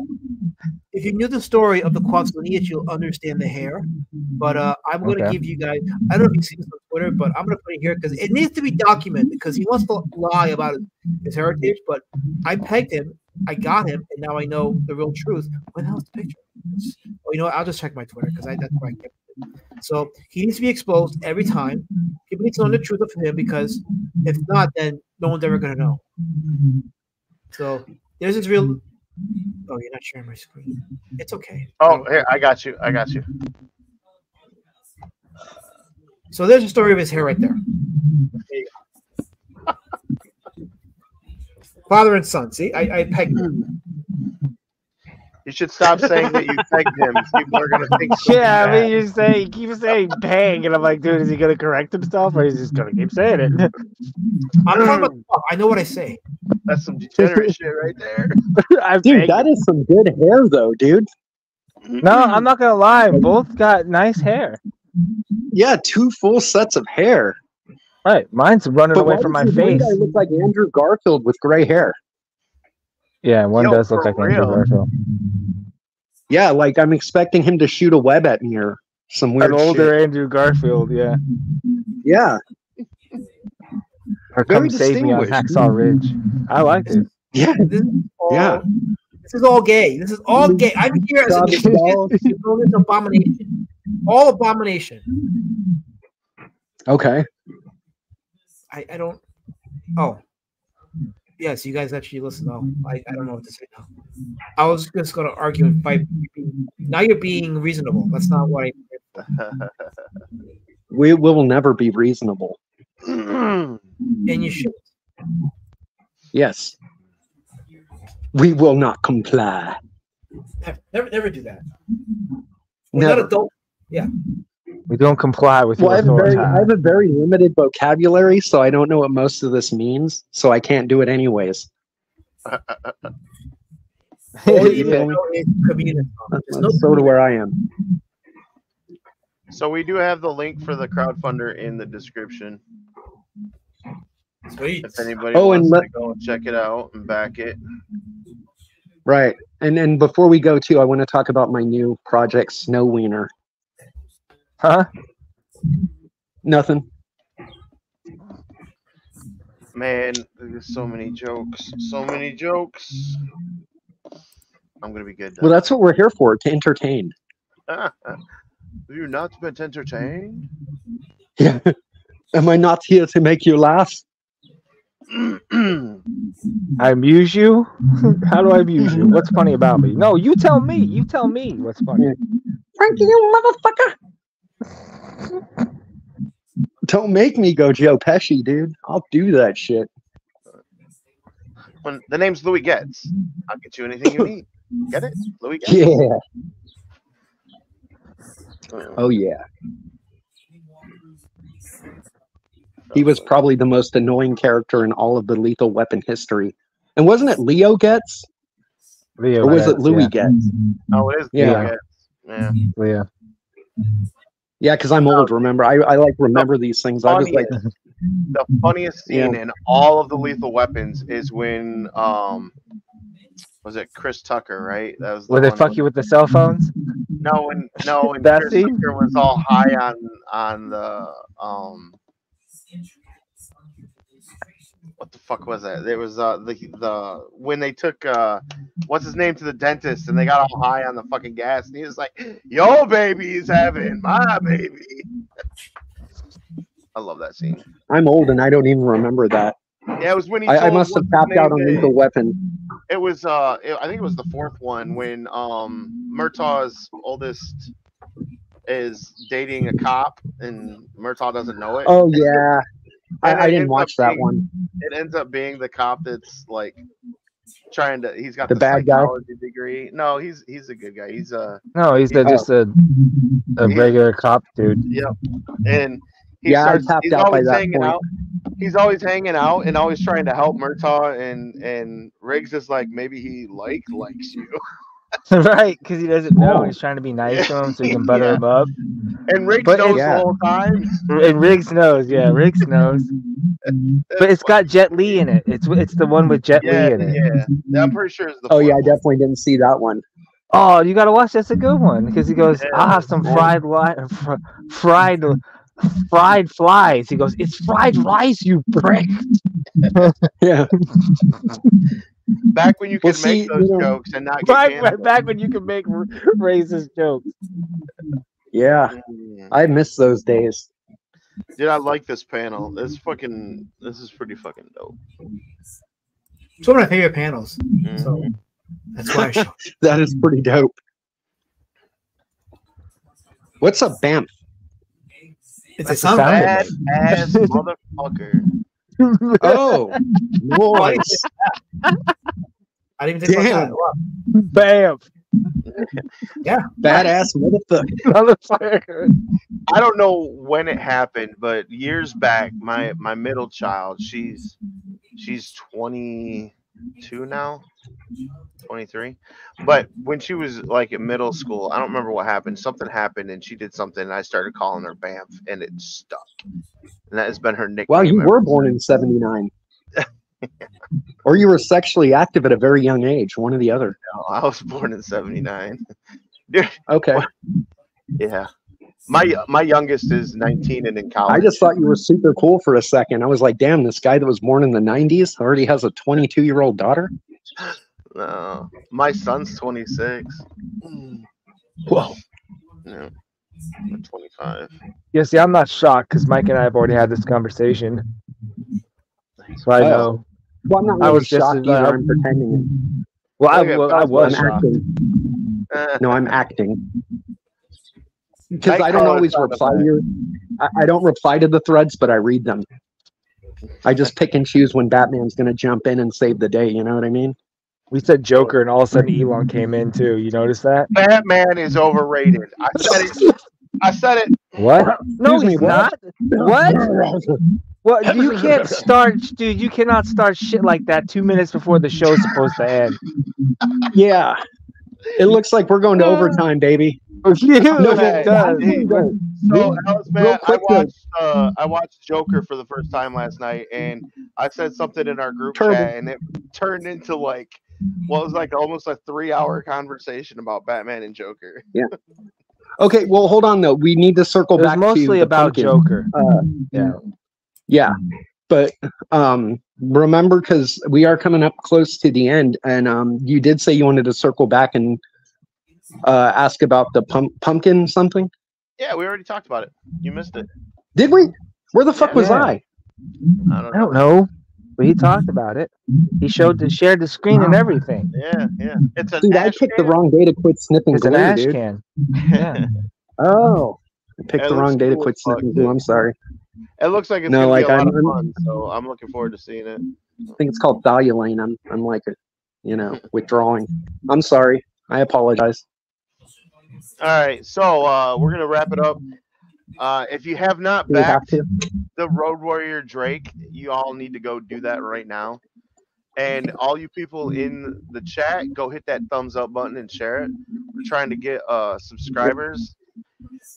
if you knew the story of the Quads lineage, you'll understand the hair. But uh, I'm going to Okay. give you guys. I don't know if you've seen this on Twitter, but I'm going to put it here because it needs to be documented. Because he wants to lie about his heritage, but I pegged him, I got him, and now I know the real truth. Where the hell's the picture? Oh, you know what? I'll just check my Twitter because I that's where I kept it. So he needs to be exposed every time. People need to know the truth of him because if not, then no one's ever going to know. So there's this real. Mm-hmm. Oh, you're not sharing my screen. It's okay. Oh, here I got you. I got you. So there's a story of his hair right there. There. Father and son. See, I, I pegged them. You should stop saying that you pegged him. People are gonna think. something Yeah, I bad. mean, you say you keep saying bang, and I'm like, dude, is he gonna correct himself, or is he just gonna keep saying it? I'm talking about. I know what I say. that's some degenerate shit right there. I Dude, banged that him. some good hair, though, dude. no, I'm not gonna lie. Both got nice hair. Yeah, two full sets of hair. Right, mine's running away from my does your one face. I look like Andrew Garfield with gray hair. Yeah, one Yo, does look for like Andrew real. Garfield. Yeah, like I'm expecting him to shoot a web at me or some weird An older shit. Andrew Garfield, yeah. Yeah, Or Very come save me on distinguished. Hacksaw Ridge. I like it. yeah. This all, Yeah. This is all gay. This is all gay. I'm here as a Doggy dog. this abomination. All abomination. Okay. I, I don't. Oh. Yes, you guys actually listen. Oh, I, I don't know what to say now. I was just going to argue and fight. Now you're being reasonable. That's not what I. We will never be reasonable. And you should. Yes. We will not comply. Never, never, never do that. We're not Never. adult. We don't comply with Well, I have, a very, I have a very limited vocabulary, so I don't know what most of this means, so I can't do it anyways. All you Yeah. know is. There's no That's sort where I am. so we do have the link for the Crowdfundr in the description. Sweet. If anybody Oh, and wants let- to go and check it out and back it. Right. And and before we go to, I want to talk about my new project, Snow Wiener. Huh? Nothing. Man, there's so many jokes. So many jokes. I'm gonna be good. Well, that's what we're here for, to entertain. Have you not been entertained? Yeah. Am I not here to make you laugh? I amuse you? How do I amuse you? What's funny about me? No, you tell me. You tell me what's funny. Frankie, you motherfucker! Don't make me go Joe Pesci, dude. I'll do that shit. when the name's Louis Getz, I'll get you anything you need. Get it, Louis Getz. Yeah. Oh yeah. He was probably the most annoying character in all of the Lethal Weapon history. And wasn't it Leo Getz? Leo Or was it Louis yeah. Getz? Oh, it is Yeah. Louis Getz. Yeah. Leo. Yeah, because I'm old, remember? I, I like remember these things. I was like, the funniest scene in all of the Lethal Weapons is when um was it Chris Tucker, right? That was the Where they fuck when- you with the cell phones? No, when no, when That Chris? Tucker was all high on on the um what the fuck was that? It was uh the the when they took uh what's his name to the dentist and they got all high on the fucking gas and he was like, Your baby's having my baby. I love that scene. I'm old and I don't even remember that. Yeah, it was when he I, I must have tapped out on Lethal Weapon. it was uh it- I think it was the fourth one when um Murtaugh's oldest is dating a cop and Murtaugh doesn't know it. Oh, yeah. I, I didn't watch that being- one. It ends up being the cop that's like trying to he's got The the, bad guy? degree. No, he's he's a good guy. He's a No, he's the, Oh. just a, a He- regular cop dude. and he Yeah, I starts, tapped he's out by always that hanging point. out. He's always hanging out and always trying to help Murtaugh and and Riggs is like maybe he like likes you. right, because he doesn't know. He's trying to be nice to him so he can butter Yeah. him up. And Riggs But knows yeah. the whole time. And Riggs knows, yeah, Riggs knows. But it's got Jet Li in it. It's it's the one with Jet yeah, Li in it. yeah. I'm pretty sure it's the Oh, yeah, I definitely didn't see that one. Oh, you gotta watch. That's a good one because he goes, Yeah. "I'll have some fried li- fr- fried fried flies." He goes, "It's fried rice, you prick." Yeah. back when you Well, could make see, those you know- jokes and not get Right, right back when you could make r- racist jokes. Yeah. Mm. I miss those days. Dude, I like this panel. This fucking this is pretty fucking dope. It's one of my favorite panels. Mhm. So that's why I show. That is pretty dope. What's up, Bamf? It's a That's a sound. sound Bad ass motherfucker. Oh, nice. I didn't even think Damn. about that. Wow. Bam. Badass motherfucker. Motherfucker. I don't know when it happened, but years back, my my middle child, she's she's 22 now, 23. But when she was like in middle school, I don't remember what happened. Something happened, and she did something, and I started calling her Bamf, and it stuck. And that has been her nickname. Well, you were born in '79, or you were sexually active at a very young age. One or the other. since. I was born in '79. Okay. Yeah. My my youngest is 19 and in college. I just thought you were super cool for a second. I was like, damn, this guy that was born in the '90s already has a 22 year old daughter. No, my son's 26. Whoa. No, I'm 25. Yeah, see, I'm not shocked because Mike and I have already had this conversation. So I know. Well, I'm not I was just shocked as- either. uh, I'm pretending. Well, I, Okay, wa- I was I'm shocked. acting. No, I'm acting. Because Night I don't always reply to effect. your, I, I don't reply to the threads, but I read them. I just pick and choose when Batman's going to jump in and save the day. You know what I mean? We said Joker, and all of a sudden Elon came in too. You notice that? Batman is overrated. I said it. I said it. What? No, Excuse he's what? not. What? What? Well, you can't start, dude. You cannot start shit like that two minutes before the show's supposed to end. Yeah. It looks like we're going to overtime, baby. No, it does. Real- So, Alice, man, I watched. Uh, I watched Joker for the first time last night, and I said something in our group Terrible. chat, and it turned into like, well, it was like almost a three-hour conversation about Batman and Joker. Yeah. Okay, well, hold on though. We need to circle It was back to mostly the about pumpkin. Joker. Uh, Yeah. Yeah, but um, remember, because we are coming up close to the end, and um, you did say you wanted to circle back and uh, ask about the pump pumpkin something. Yeah, we already talked about it. You missed it. Did we? Where the fuck was Yeah. I? I don't I know. don't know, but he talked about it. He showed the shared the screen and everything. Yeah, yeah. It's an Dude, I ash picked the wrong day to quit sniffing It's an glue, ash dude. can. Yeah. Oh, I picked It the wrong looks day to quit as fuck, sniffing glue. I'm sorry. It looks like it's No, gonna like, be a lot I'm- of fun, so I'm looking forward to seeing it. I think it's called Dahlia Lane. I'm, I'm like, you know, withdrawing. I'm sorry. I apologize. All right, so uh, we're gonna wrap it up. Uh, if you have not we have backed the Road Warrior Drake, you all need to go do that right now. And all you people in the chat, go hit that thumbs up button and share it. We're trying to get uh, subscribers,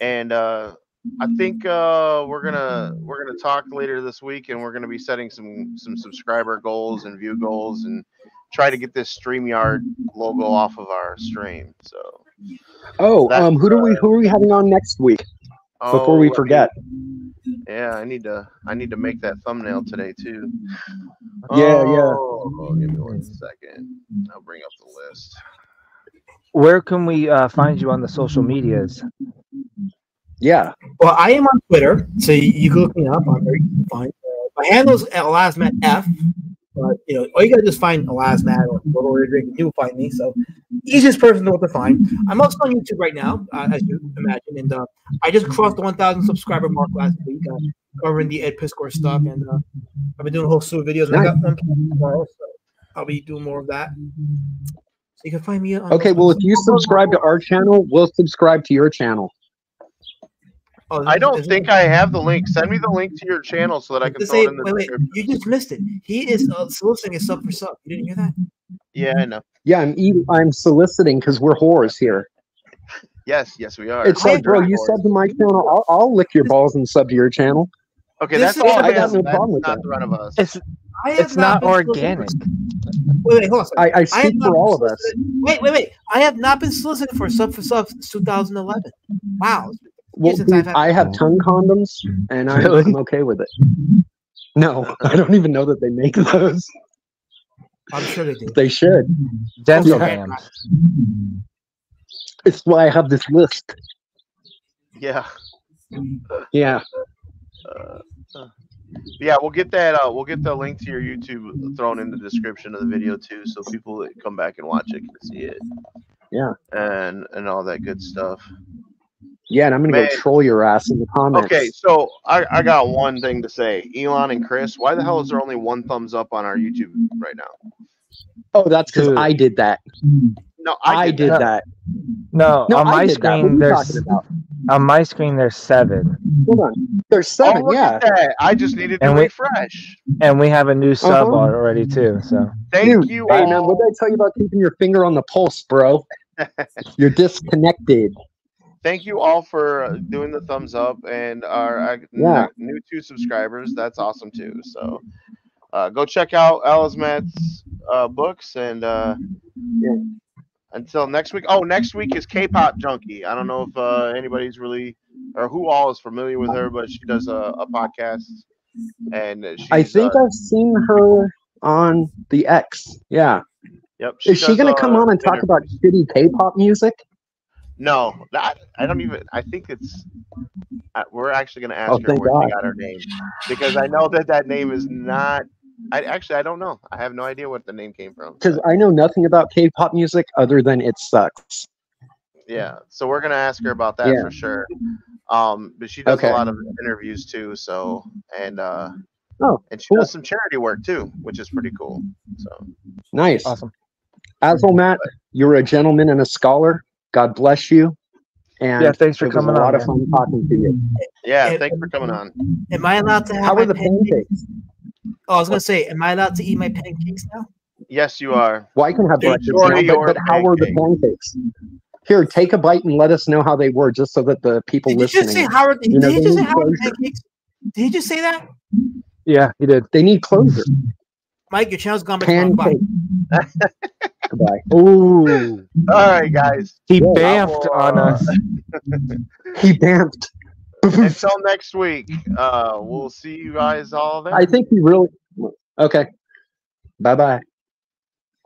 and uh, I think uh, we're gonna we're gonna talk later this week, and we're gonna be setting some some subscriber goals and view goals, and try to get this Streamyard logo off of our stream. So Oh, um, who do we who are we having on next week? Before we Oh, forget. Yeah, I need to I need to make that thumbnail today too. Yeah, yeah. Oh, give me one second. I'll bring up the list. Where can we uh, find you on the social medias? Yeah. Well, I am on Twitter, so you, you can look me up. I'm very find. Uh, my handle is Alazmat F. But you know, all you gotta do is find Alazmat or Road Warrior Drake, and you'll find me. So easiest person to know what to find. I'm also on YouTube right now, uh, as you imagine, and uh, I just crossed the 1,000 subscriber mark last week, uh, covering the Ed Piskor stuff, and uh, I've been doing a whole slew of videos. And I got one tomorrow, so I'll be doing more of that. So you can find me on. Okay. Well, if you subscribe to our channel, we'll subscribe to your channel. Oh, I don't think I have the link. Send me the link to your channel so that I can to throw say, it in the wait, wait, description. you just missed it. He is uh, soliciting a sub for sub. You didn't hear that? Yeah, I know. Yeah, I'm e- I'm soliciting because we're whores here. Yes, yes, we are. It's I like, bro, you whores. sub to my channel, I'll, I'll lick your balls and sub to your channel. Okay, This that's all I it got no problem with not that. the of us. It's it's not been soliciting organic. for- Wait, wait, hold on. I, I I speak have not for all of us. Wait, wait, wait. I have not been soliciting for sub for sub since 2011. Wow. Well, since I've dude, had- I have tongue condoms, and I'm, Really? I'm okay with it. No, I don't even know that they make those. I'm sure they do. They should. dental Okay. dams. It's why I have this list. Yeah. Yeah. Uh, uh, yeah, we'll get that. Uh, we'll get the link to your YouTube thrown in the description of the video too, so people that come back and watch it can see it. Yeah. And and all that good stuff. Yeah, and I'm gonna Man. go troll your ass in the comments. Okay, so I, I got one thing to say. Elon and Chris, why the hell is there only one thumbs up on our YouTube right now? Oh, that's because I did that. No, I, did that. that. No, No, on I my did that. What are screen there's on my screen there's seven, Hold on. There's Oh, seven. look yeah. at that. I just needed to And we- refresh. and we have a new sub Uh-huh. already too. So Thank Dude, you hey man, what did I tell you about keeping your finger on the pulse, bro? You're disconnected. Thank you all for uh, doing the thumbs up and our uh, Yeah. new two subscribers. That's awesome too. So uh, go check out Alazmat's uh, books and uh, Yeah. until next week. Oh, next week is K-pop Junkie. I don't know if uh, anybody's really or who all is familiar with her, but she does a, a podcast and I think I've seen her on the X. Yeah. yep. Is she going to come on and talk about shitty K-pop music? No, that I don't even. I think it's. Uh, we're actually going to ask Oh, her thank where God. she got her name because I know that that name is not. I actually I don't know. I have no idea what the name came from. Because I know nothing about K-pop music other than it sucks. Yeah, so we're gonna ask her about that Yeah. for sure. Um, but she does Okay. a lot of interviews too. So and uh, Oh, and she cool. does some charity work too, which is pretty cool. So Nice. awesome. Matt, you're a gentleman and a scholar. God bless you. And Yeah, thanks for it was coming a lot on. of fun talking to you. yeah, And- thanks for coming on. Am I allowed to have How my are the pancakes? pancakes? Oh, I was gonna say, am I allowed to eat my pancakes now? Yes, you are. Well, I can have breakfast Enjoy now, but, but how were the pancakes? Here, take a bite and let us know how they were, just so that the people Did you listening, just say Howard? You Did he just say need Howard pancakes? Did he just say that? Yeah, he did. they need closure. Mike, your channel's gone back to wrong Pancake. button. Goodbye. Ooh, All right, guys. he Yeah, bamfed will, on uh, us. He damped. Until next week, uh, we'll see you guys all then. I think he really. Okay. Bye bye.